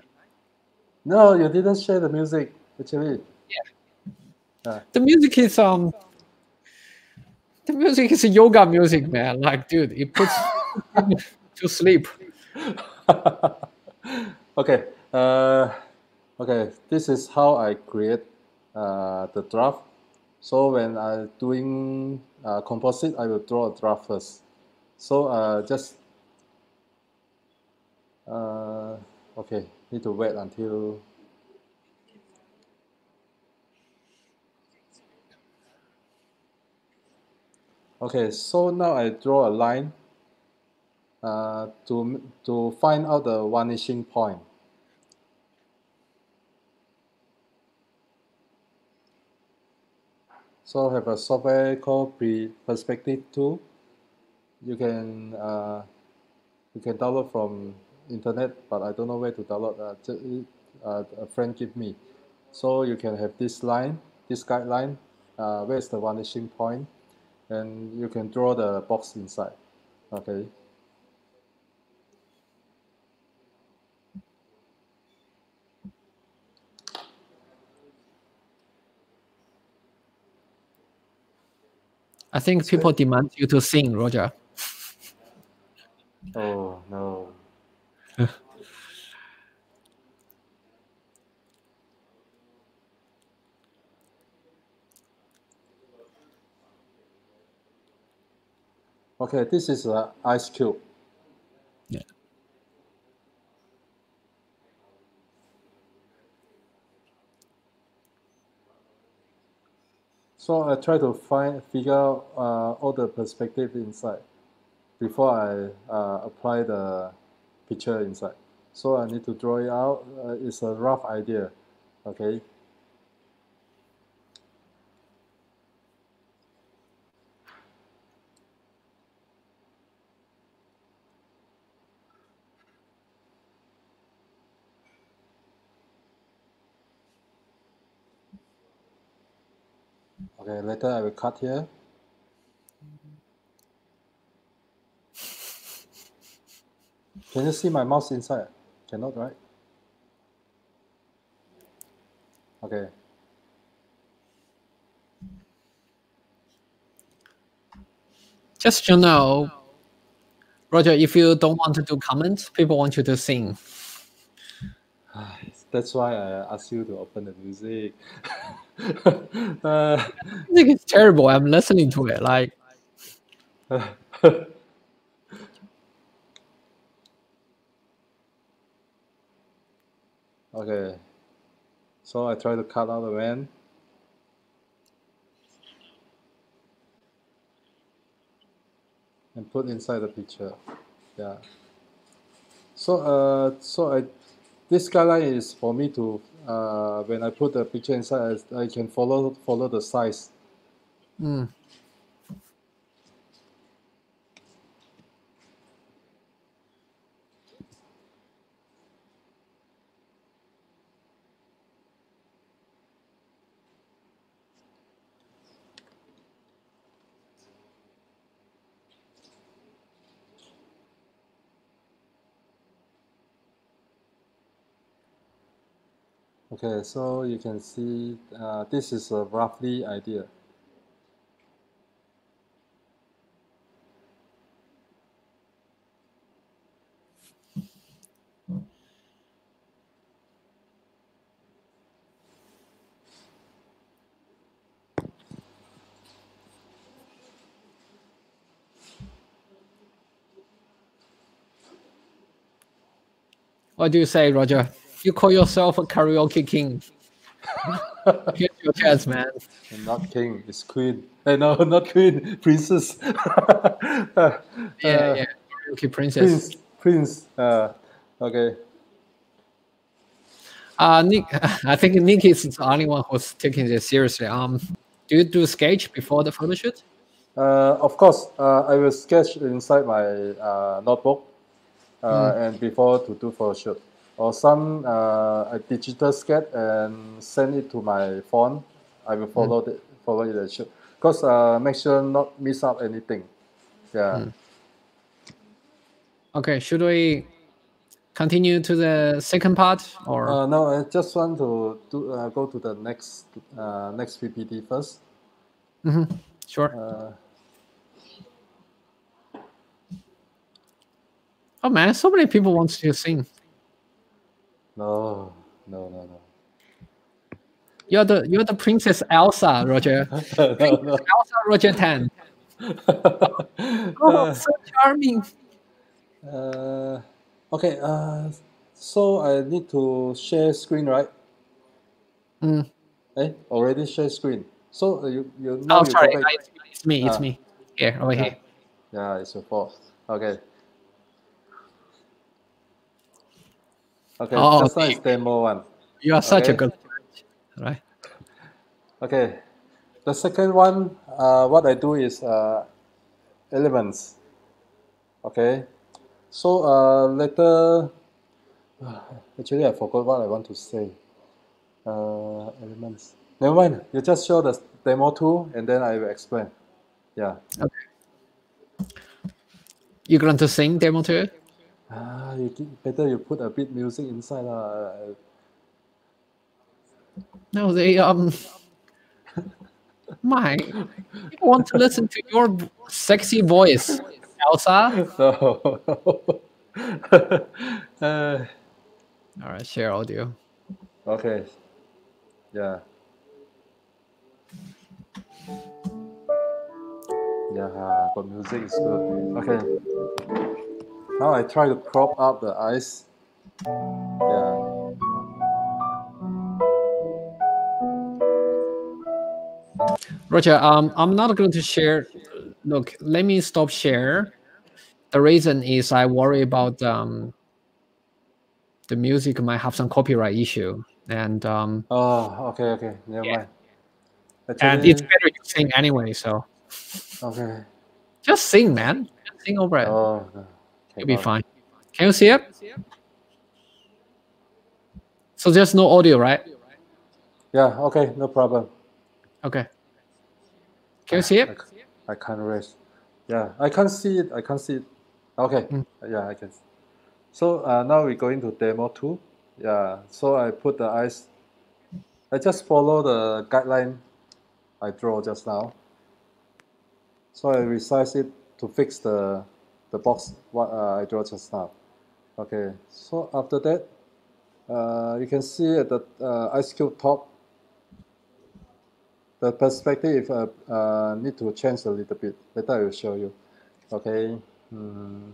No, you didn't share the music. Actually. Yeah. The music is um the music is yoga music, man. Like, dude, it puts to sleep. okay. Uh, okay. This is how I create uh, the draft. So when I'm doing uh, composite, I will draw a draft first. So uh, just uh, okay. Need to wait until. Okay, so now I draw a line uh, to to find out the vanishing point. So I have a software called Perspective Tool. You can uh, you can download from internet, but I don't know where to download. Uh, uh, a friend give me. So you can have this line, this guideline. Uh, where's the vanishing point, and you can draw the box inside. Okay. I think people demand you to sing, Roger. Oh no. okay, this is a ice cube. Yeah. So I try to find figure out uh, all the perspective inside before I uh, apply the picture inside. So I need to draw it out. Uh, it's a rough idea. Okay. Okay, later I will cut here. Can you see my mouse inside? Cannot, right? Okay. Just to know, Roger, if you don't want to do comments, people want you to sing. That's why I asked you to open the music. uh, Music is terrible. I'm listening to it. Like, okay. So I try to cut out the van. And put inside the picture. Yeah. So uh so I this guideline is for me to uh when I put the picture inside I, can follow follow the size. mm, Okay, so you can see uh, this is a roughly idea. what do you say, Roger? You call yourself a karaoke king. Here's your chance, man. And not king, it's queen. Eh, no, not queen, princess. Uh, Yeah, yeah. Karaoke princess. Prince, prince. Uh, okay. Uh, Nick, I think Nick is the only one who's taking this seriously. Um, do you do sketch before the photo shoot? Uh, of course, uh, I will sketch inside my uh, notebook uh, and before to do photo shoot. Or some uh, a digital sketch and send it to my phone. I will follow the follow it and shoot. Because uh, make sure not miss out anything. Yeah. Okay, should we continue to the second part or? Uh, no, I just want to do uh, go to the next uh, next PPT first. Mhm, Sure. Uh, Oh man, so many people want to sing. No, no, no, no. You're the you're the Princess Elsa, Roger. no, no. Elsa Roger Tan. Oh, so charming. Uh, okay, uh, so I need to share screen, right? Mm. Eh, already share screen. So uh, you you now Oh, you sorry, back. it's, me. It's Ah. me. Here, over here. Yeah, it's your fault. Okay. Okay, Oh, just okay. is demo one. You are such a Okay. good, right? Okay, the second one, uh, what I do is uh, elements. Okay, so uh, later, actually I forgot what I want to say. Uh, elements. Never mind. You just show the demo two, and then I will explain. Yeah. Okay. You're going to sing demo two? Ah, you better you put a bit music inside lah. No, they um. My, people want to listen to your sexy voice, Elsa. No. uh, All right, share audio. okay. Yeah. Yeah, but music is good. Okay. Now I try to crop up the eyes. Yeah. Roger, um, I'm not going to share. Look, let me stop share. The reason is I worry about um, the music might have some copyright issue, and um, Oh, okay, okay. Never Yeah. mind. and it's better you sing anyway. So okay. just sing, man. Just sing over it. Oh, no. You'll be cannot. fine. Can you see it? So there's no audio, right? Yeah, okay, no problem. Okay. Can you see it? I, I can't erase. Yeah, I can't see it. I can't see it. Okay. Mm. Yeah, I can. So uh, now we go into demo two. Yeah. So I put the eyes. I just follow the guideline I draw just now. So I resize it to fix the the box what uh, I draw just now. Okay. So after that, uh, you can see at the uh, ice cube top the perspective uh, uh, need to change a little bit. Later I will show you. Okay. Hmm.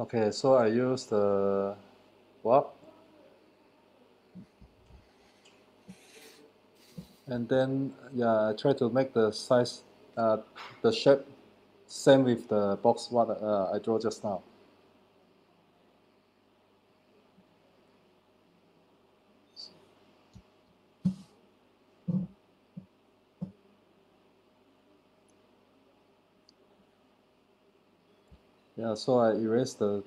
Okay, so I use the warp. And then, yeah, I try to make the size, uh, the shape same with the box what uh, I draw just now. Yeah, so I erase the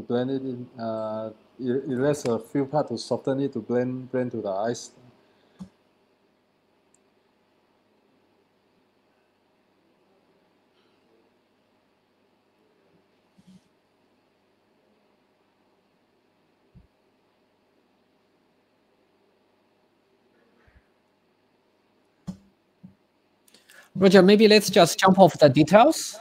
to blend it in. Uh, er- erase a few part to soften it to blend blend to the ice. Roger, maybe let's just jump off the details.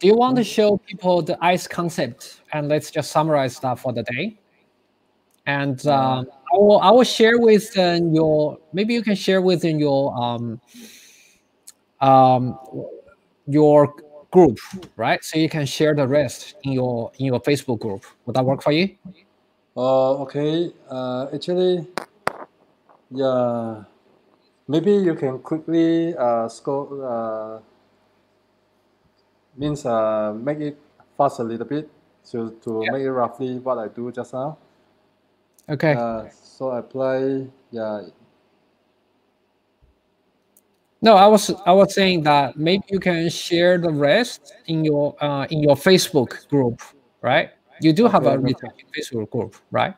Do you want to show people the ice concept and let's just summarize that for the day? And um, I will I will share with uh, your maybe you can share within your um, um, your group, right? So you can share the rest in your in your Facebook group. Would that work for you? Uh, okay. Uh, actually, yeah. Maybe you can quickly uh, score. Uh, means uh, make it fast a little bit to to Yeah. make it roughly what I do just now. Okay. Uh, so I play, Yeah. No, I was I was saying that maybe you can share the rest in your uh, in your Facebook group, right? You do have Okay, a no Facebook group, right?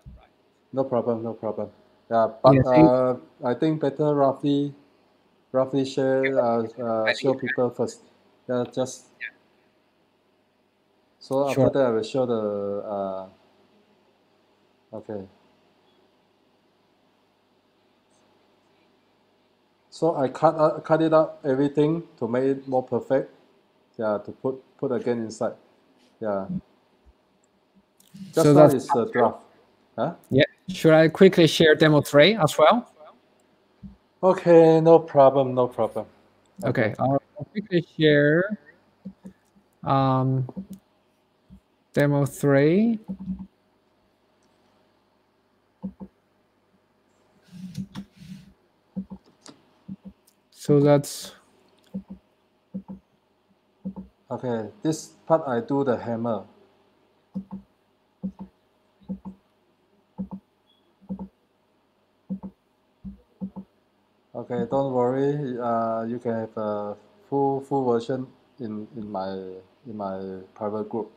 No problem. No problem. Yeah, but Yes, uh, I think better roughly, roughly share uh, uh, show people first. Yeah, just. So after Sure. that, I will show the. Uh, okay. So I cut out, cut it up everything to make it more perfect. Yeah, to put put again inside. Yeah. Just So that's- is the draft. Huh? Yeah. Should I quickly share demo three as well? Okay, no problem, no problem. Okay, I'll I'll quickly share um, demo three. So that's Okay, this part I do the hammer. Okay, don't worry. Uh, you can have a full full version in in my in my private group.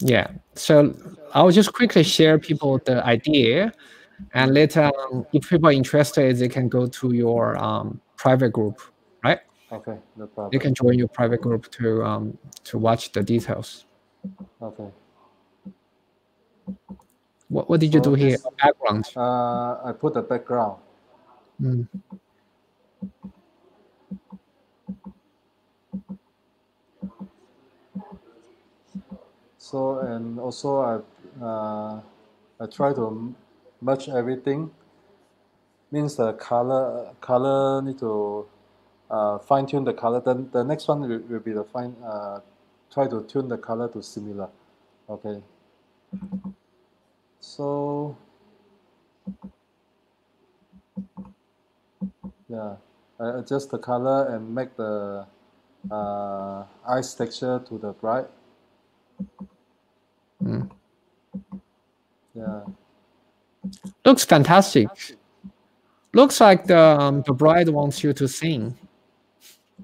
Yeah. So I'll just quickly share people the idea, and later, on, if people are interested, they can go to your um, private group, right? Okay, no problem. They can join your private group to um, to watch the details. Okay. What, what did you So do here? Background. Uh, I put the background. Mm. So and also I uh, I try to merge everything. Means the color color need to uh, fine tune the color. Then the next one will, will be the fine uh, try to tune the color to similar. Okay. So yeah, I adjust the color and make the uh, ice texture to the bright. Mm. Yeah. Looks fantastic. Looks like the um, the bride wants you to sing.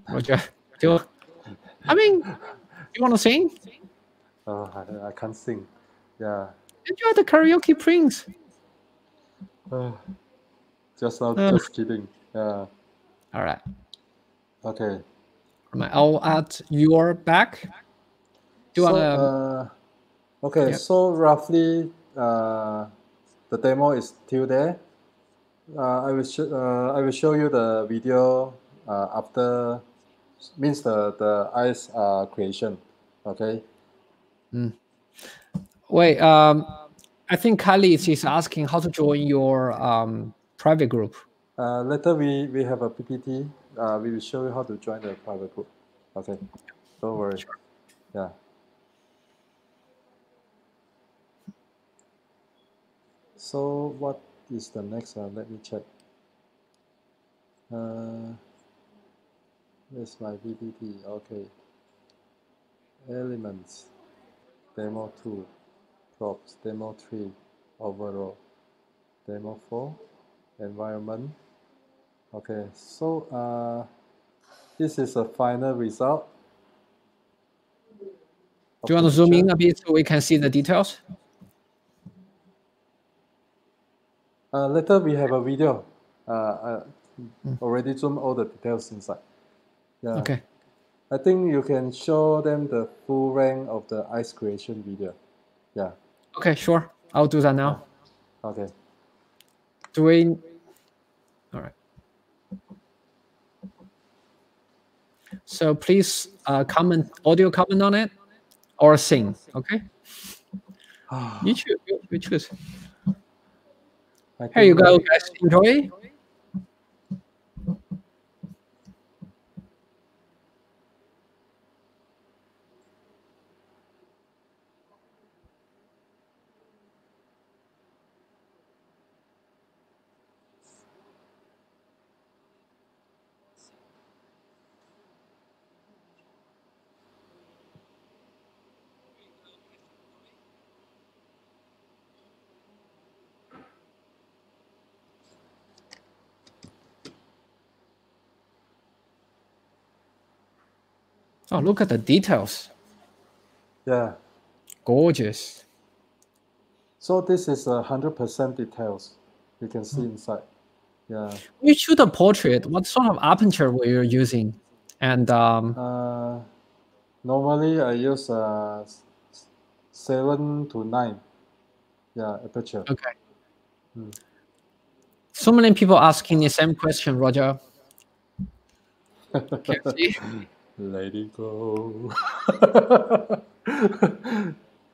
Roger, do you, I mean, you want to sing? Oh, I, I can't sing. Yeah. Enjoy the karaoke, Prince. Uh, just not Uh. just kidding. Yeah. All right. Okay. I'll add your back. Do you so, wanna? uh, okay, yeah. so roughly uh, the demo is still there. Uh, I will uh, I will show you the video uh, after means the the ice uh, creation. Okay. Wait. Um, I think Kylie is- asking how to join your um private group. Uh, later we we have a PPT. Uh, we will show you how to join the private group. Okay. Don't worry. Yeah. So what is the next one? Let me check. Uh, where's my PPT? Okay. Elements. Demo 2. Props. Demo 3. Overall. Demo 4. Environment. Okay, so uh, this is a final result. Do you want to zoom in a bit so we can see the details? Uh, later we have a video. Uh, uh, already zoom all the details inside. Yeah. Okay. I think you can show them the full rank of the ice creation video. Yeah. Okay. Sure. I'll do that now. Okay. Do we? All right. So please uh, comment, audio comment on it, or sing. Okay. You choose. You, you choose. I Here you go, guys. Enjoy. Oh, look at the details. Yeah. Gorgeous. So this is a hundred percent details. You can see inside. Yeah. You shoot a portrait. What sort of aperture were you using? And um, Uh, normally I use uh, seven to nine. Yeah, aperture. okay. Hmm. So many people asking the same question, Roger. Can you see? Let it go.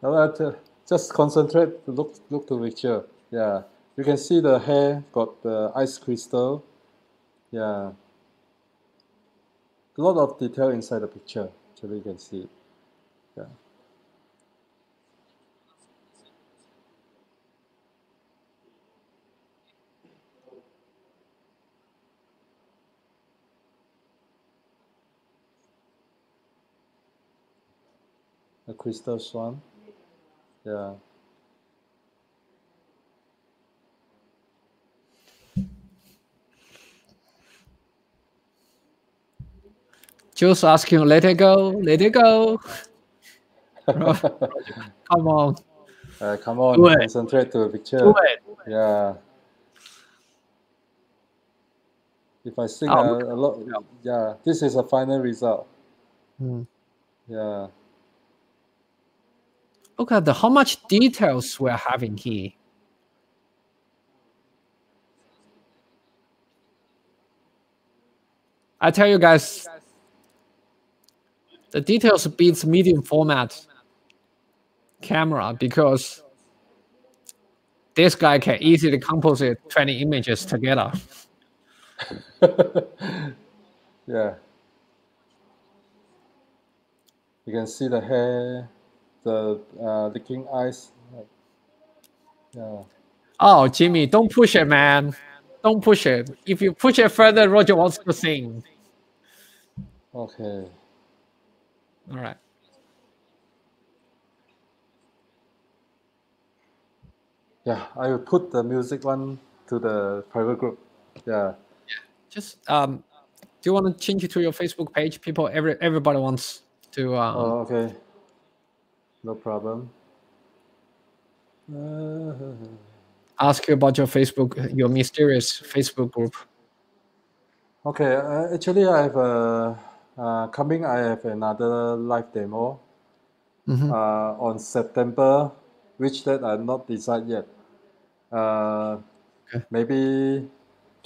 Uh, just concentrate. Look, look to picture. Yeah, you can see the hair got the ice crystal. Yeah, a lot of detail inside the picture. Actually, you can see it. Yeah. A crystal swan. Yeah. Just asking, let it go, let it go. Come on, Uh, come on, Do it. concentrate to the picture. do it. Yeah. If I sing Oh, a, a lot, yeah, this is a final result. Hmm. Yeah. Look at the how much details we're having here. I tell you guys, the details beats medium format camera because this guy can easily composite 20 images together. yeah. You can see the hair, the uh, licking eyes. like- Yeah. Oh, Jimmy, don't push it, man. Don't push it. If you push it further, Roger wants to sing. Okay. All right. Yeah, I will put the music one to the private group. Yeah. Yeah. Just um, do you want to change it to your Facebook page? People, every everybody wants to. Um, Oh, okay. No problem. Uh, Ask you about your Facebook, your mysterious Facebook group. okay, uh, actually, I have a uh, coming. I have another live demo Mhm. uh, on September, which that I'm not decided yet. Uh, Okay. Maybe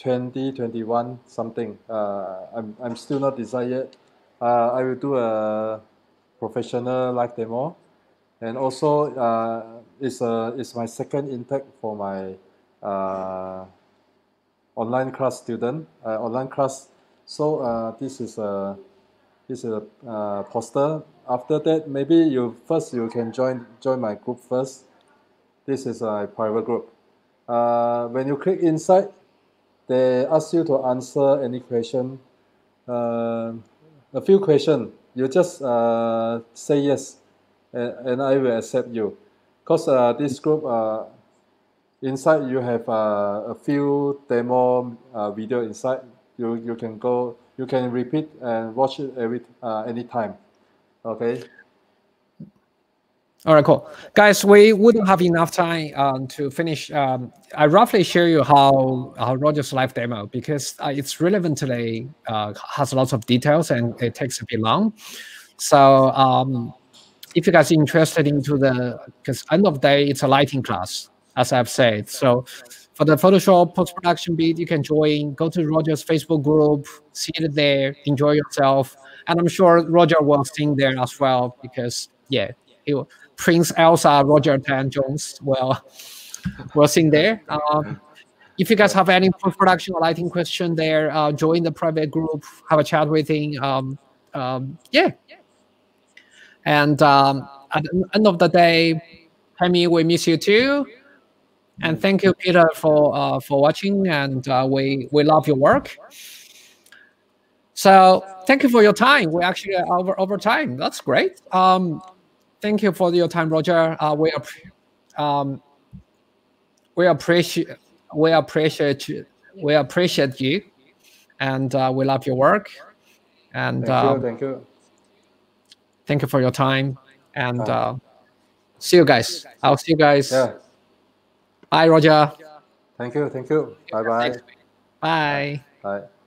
2021 something. Uh, I'm I'm still not decided yet. Uh, I will do a professional live demo, and also uh, it's a it's my second intake for my uh, online class student uh, online class. So uh, this is a this is a uh, poster. After that, maybe you first you can join join my group first. This is a private group. Uh, when you click inside, they ask you to answer any question. Uh, a few questions. You just uh, say yes, and, and I will accept you. Cause uh, this group uh, inside you have uh, a few demo uh, video inside. You you can go. You can repeat and watch it every uh, anytime. Okay. All right, cool. Guys, we wouldn't have enough time um, to finish. Um, I roughly share you how, how Roger's live demo because uh, it's relevantly uh, has lots of details and it takes a bit long. So um, if you guys interested into the, because end of the day, it's a lighting class, as I've said. So for the Photoshop post-production bit, you can join, go to Roger's Facebook group, see it there, enjoy yourself. And I'm sure Roger will sing there as well because, yeah, he will. Prince Elsa, Roger Tan Jones will will sing there. Um, if you guys have any post-production or lighting question there, uh, join the private group, have a chat with him. Um, um, yeah. And um, at the end of the day, Tammy, we miss you too. And thank you, Peter, for uh, for watching, and uh, we we love your work. So thank you for your time. We actually are over over time. That's great. Um, thank you for your time, Roger. Uh, we um, we appreciate we appreciate you, we appreciate you, and uh, we love your work. And Thank uh, you. Thank you. Thank you for your time. And Uh, see you guys. I'll see you guys. Yeah. Bye, Roger. Thank you. Thank you. Bye bye. Bye. Bye.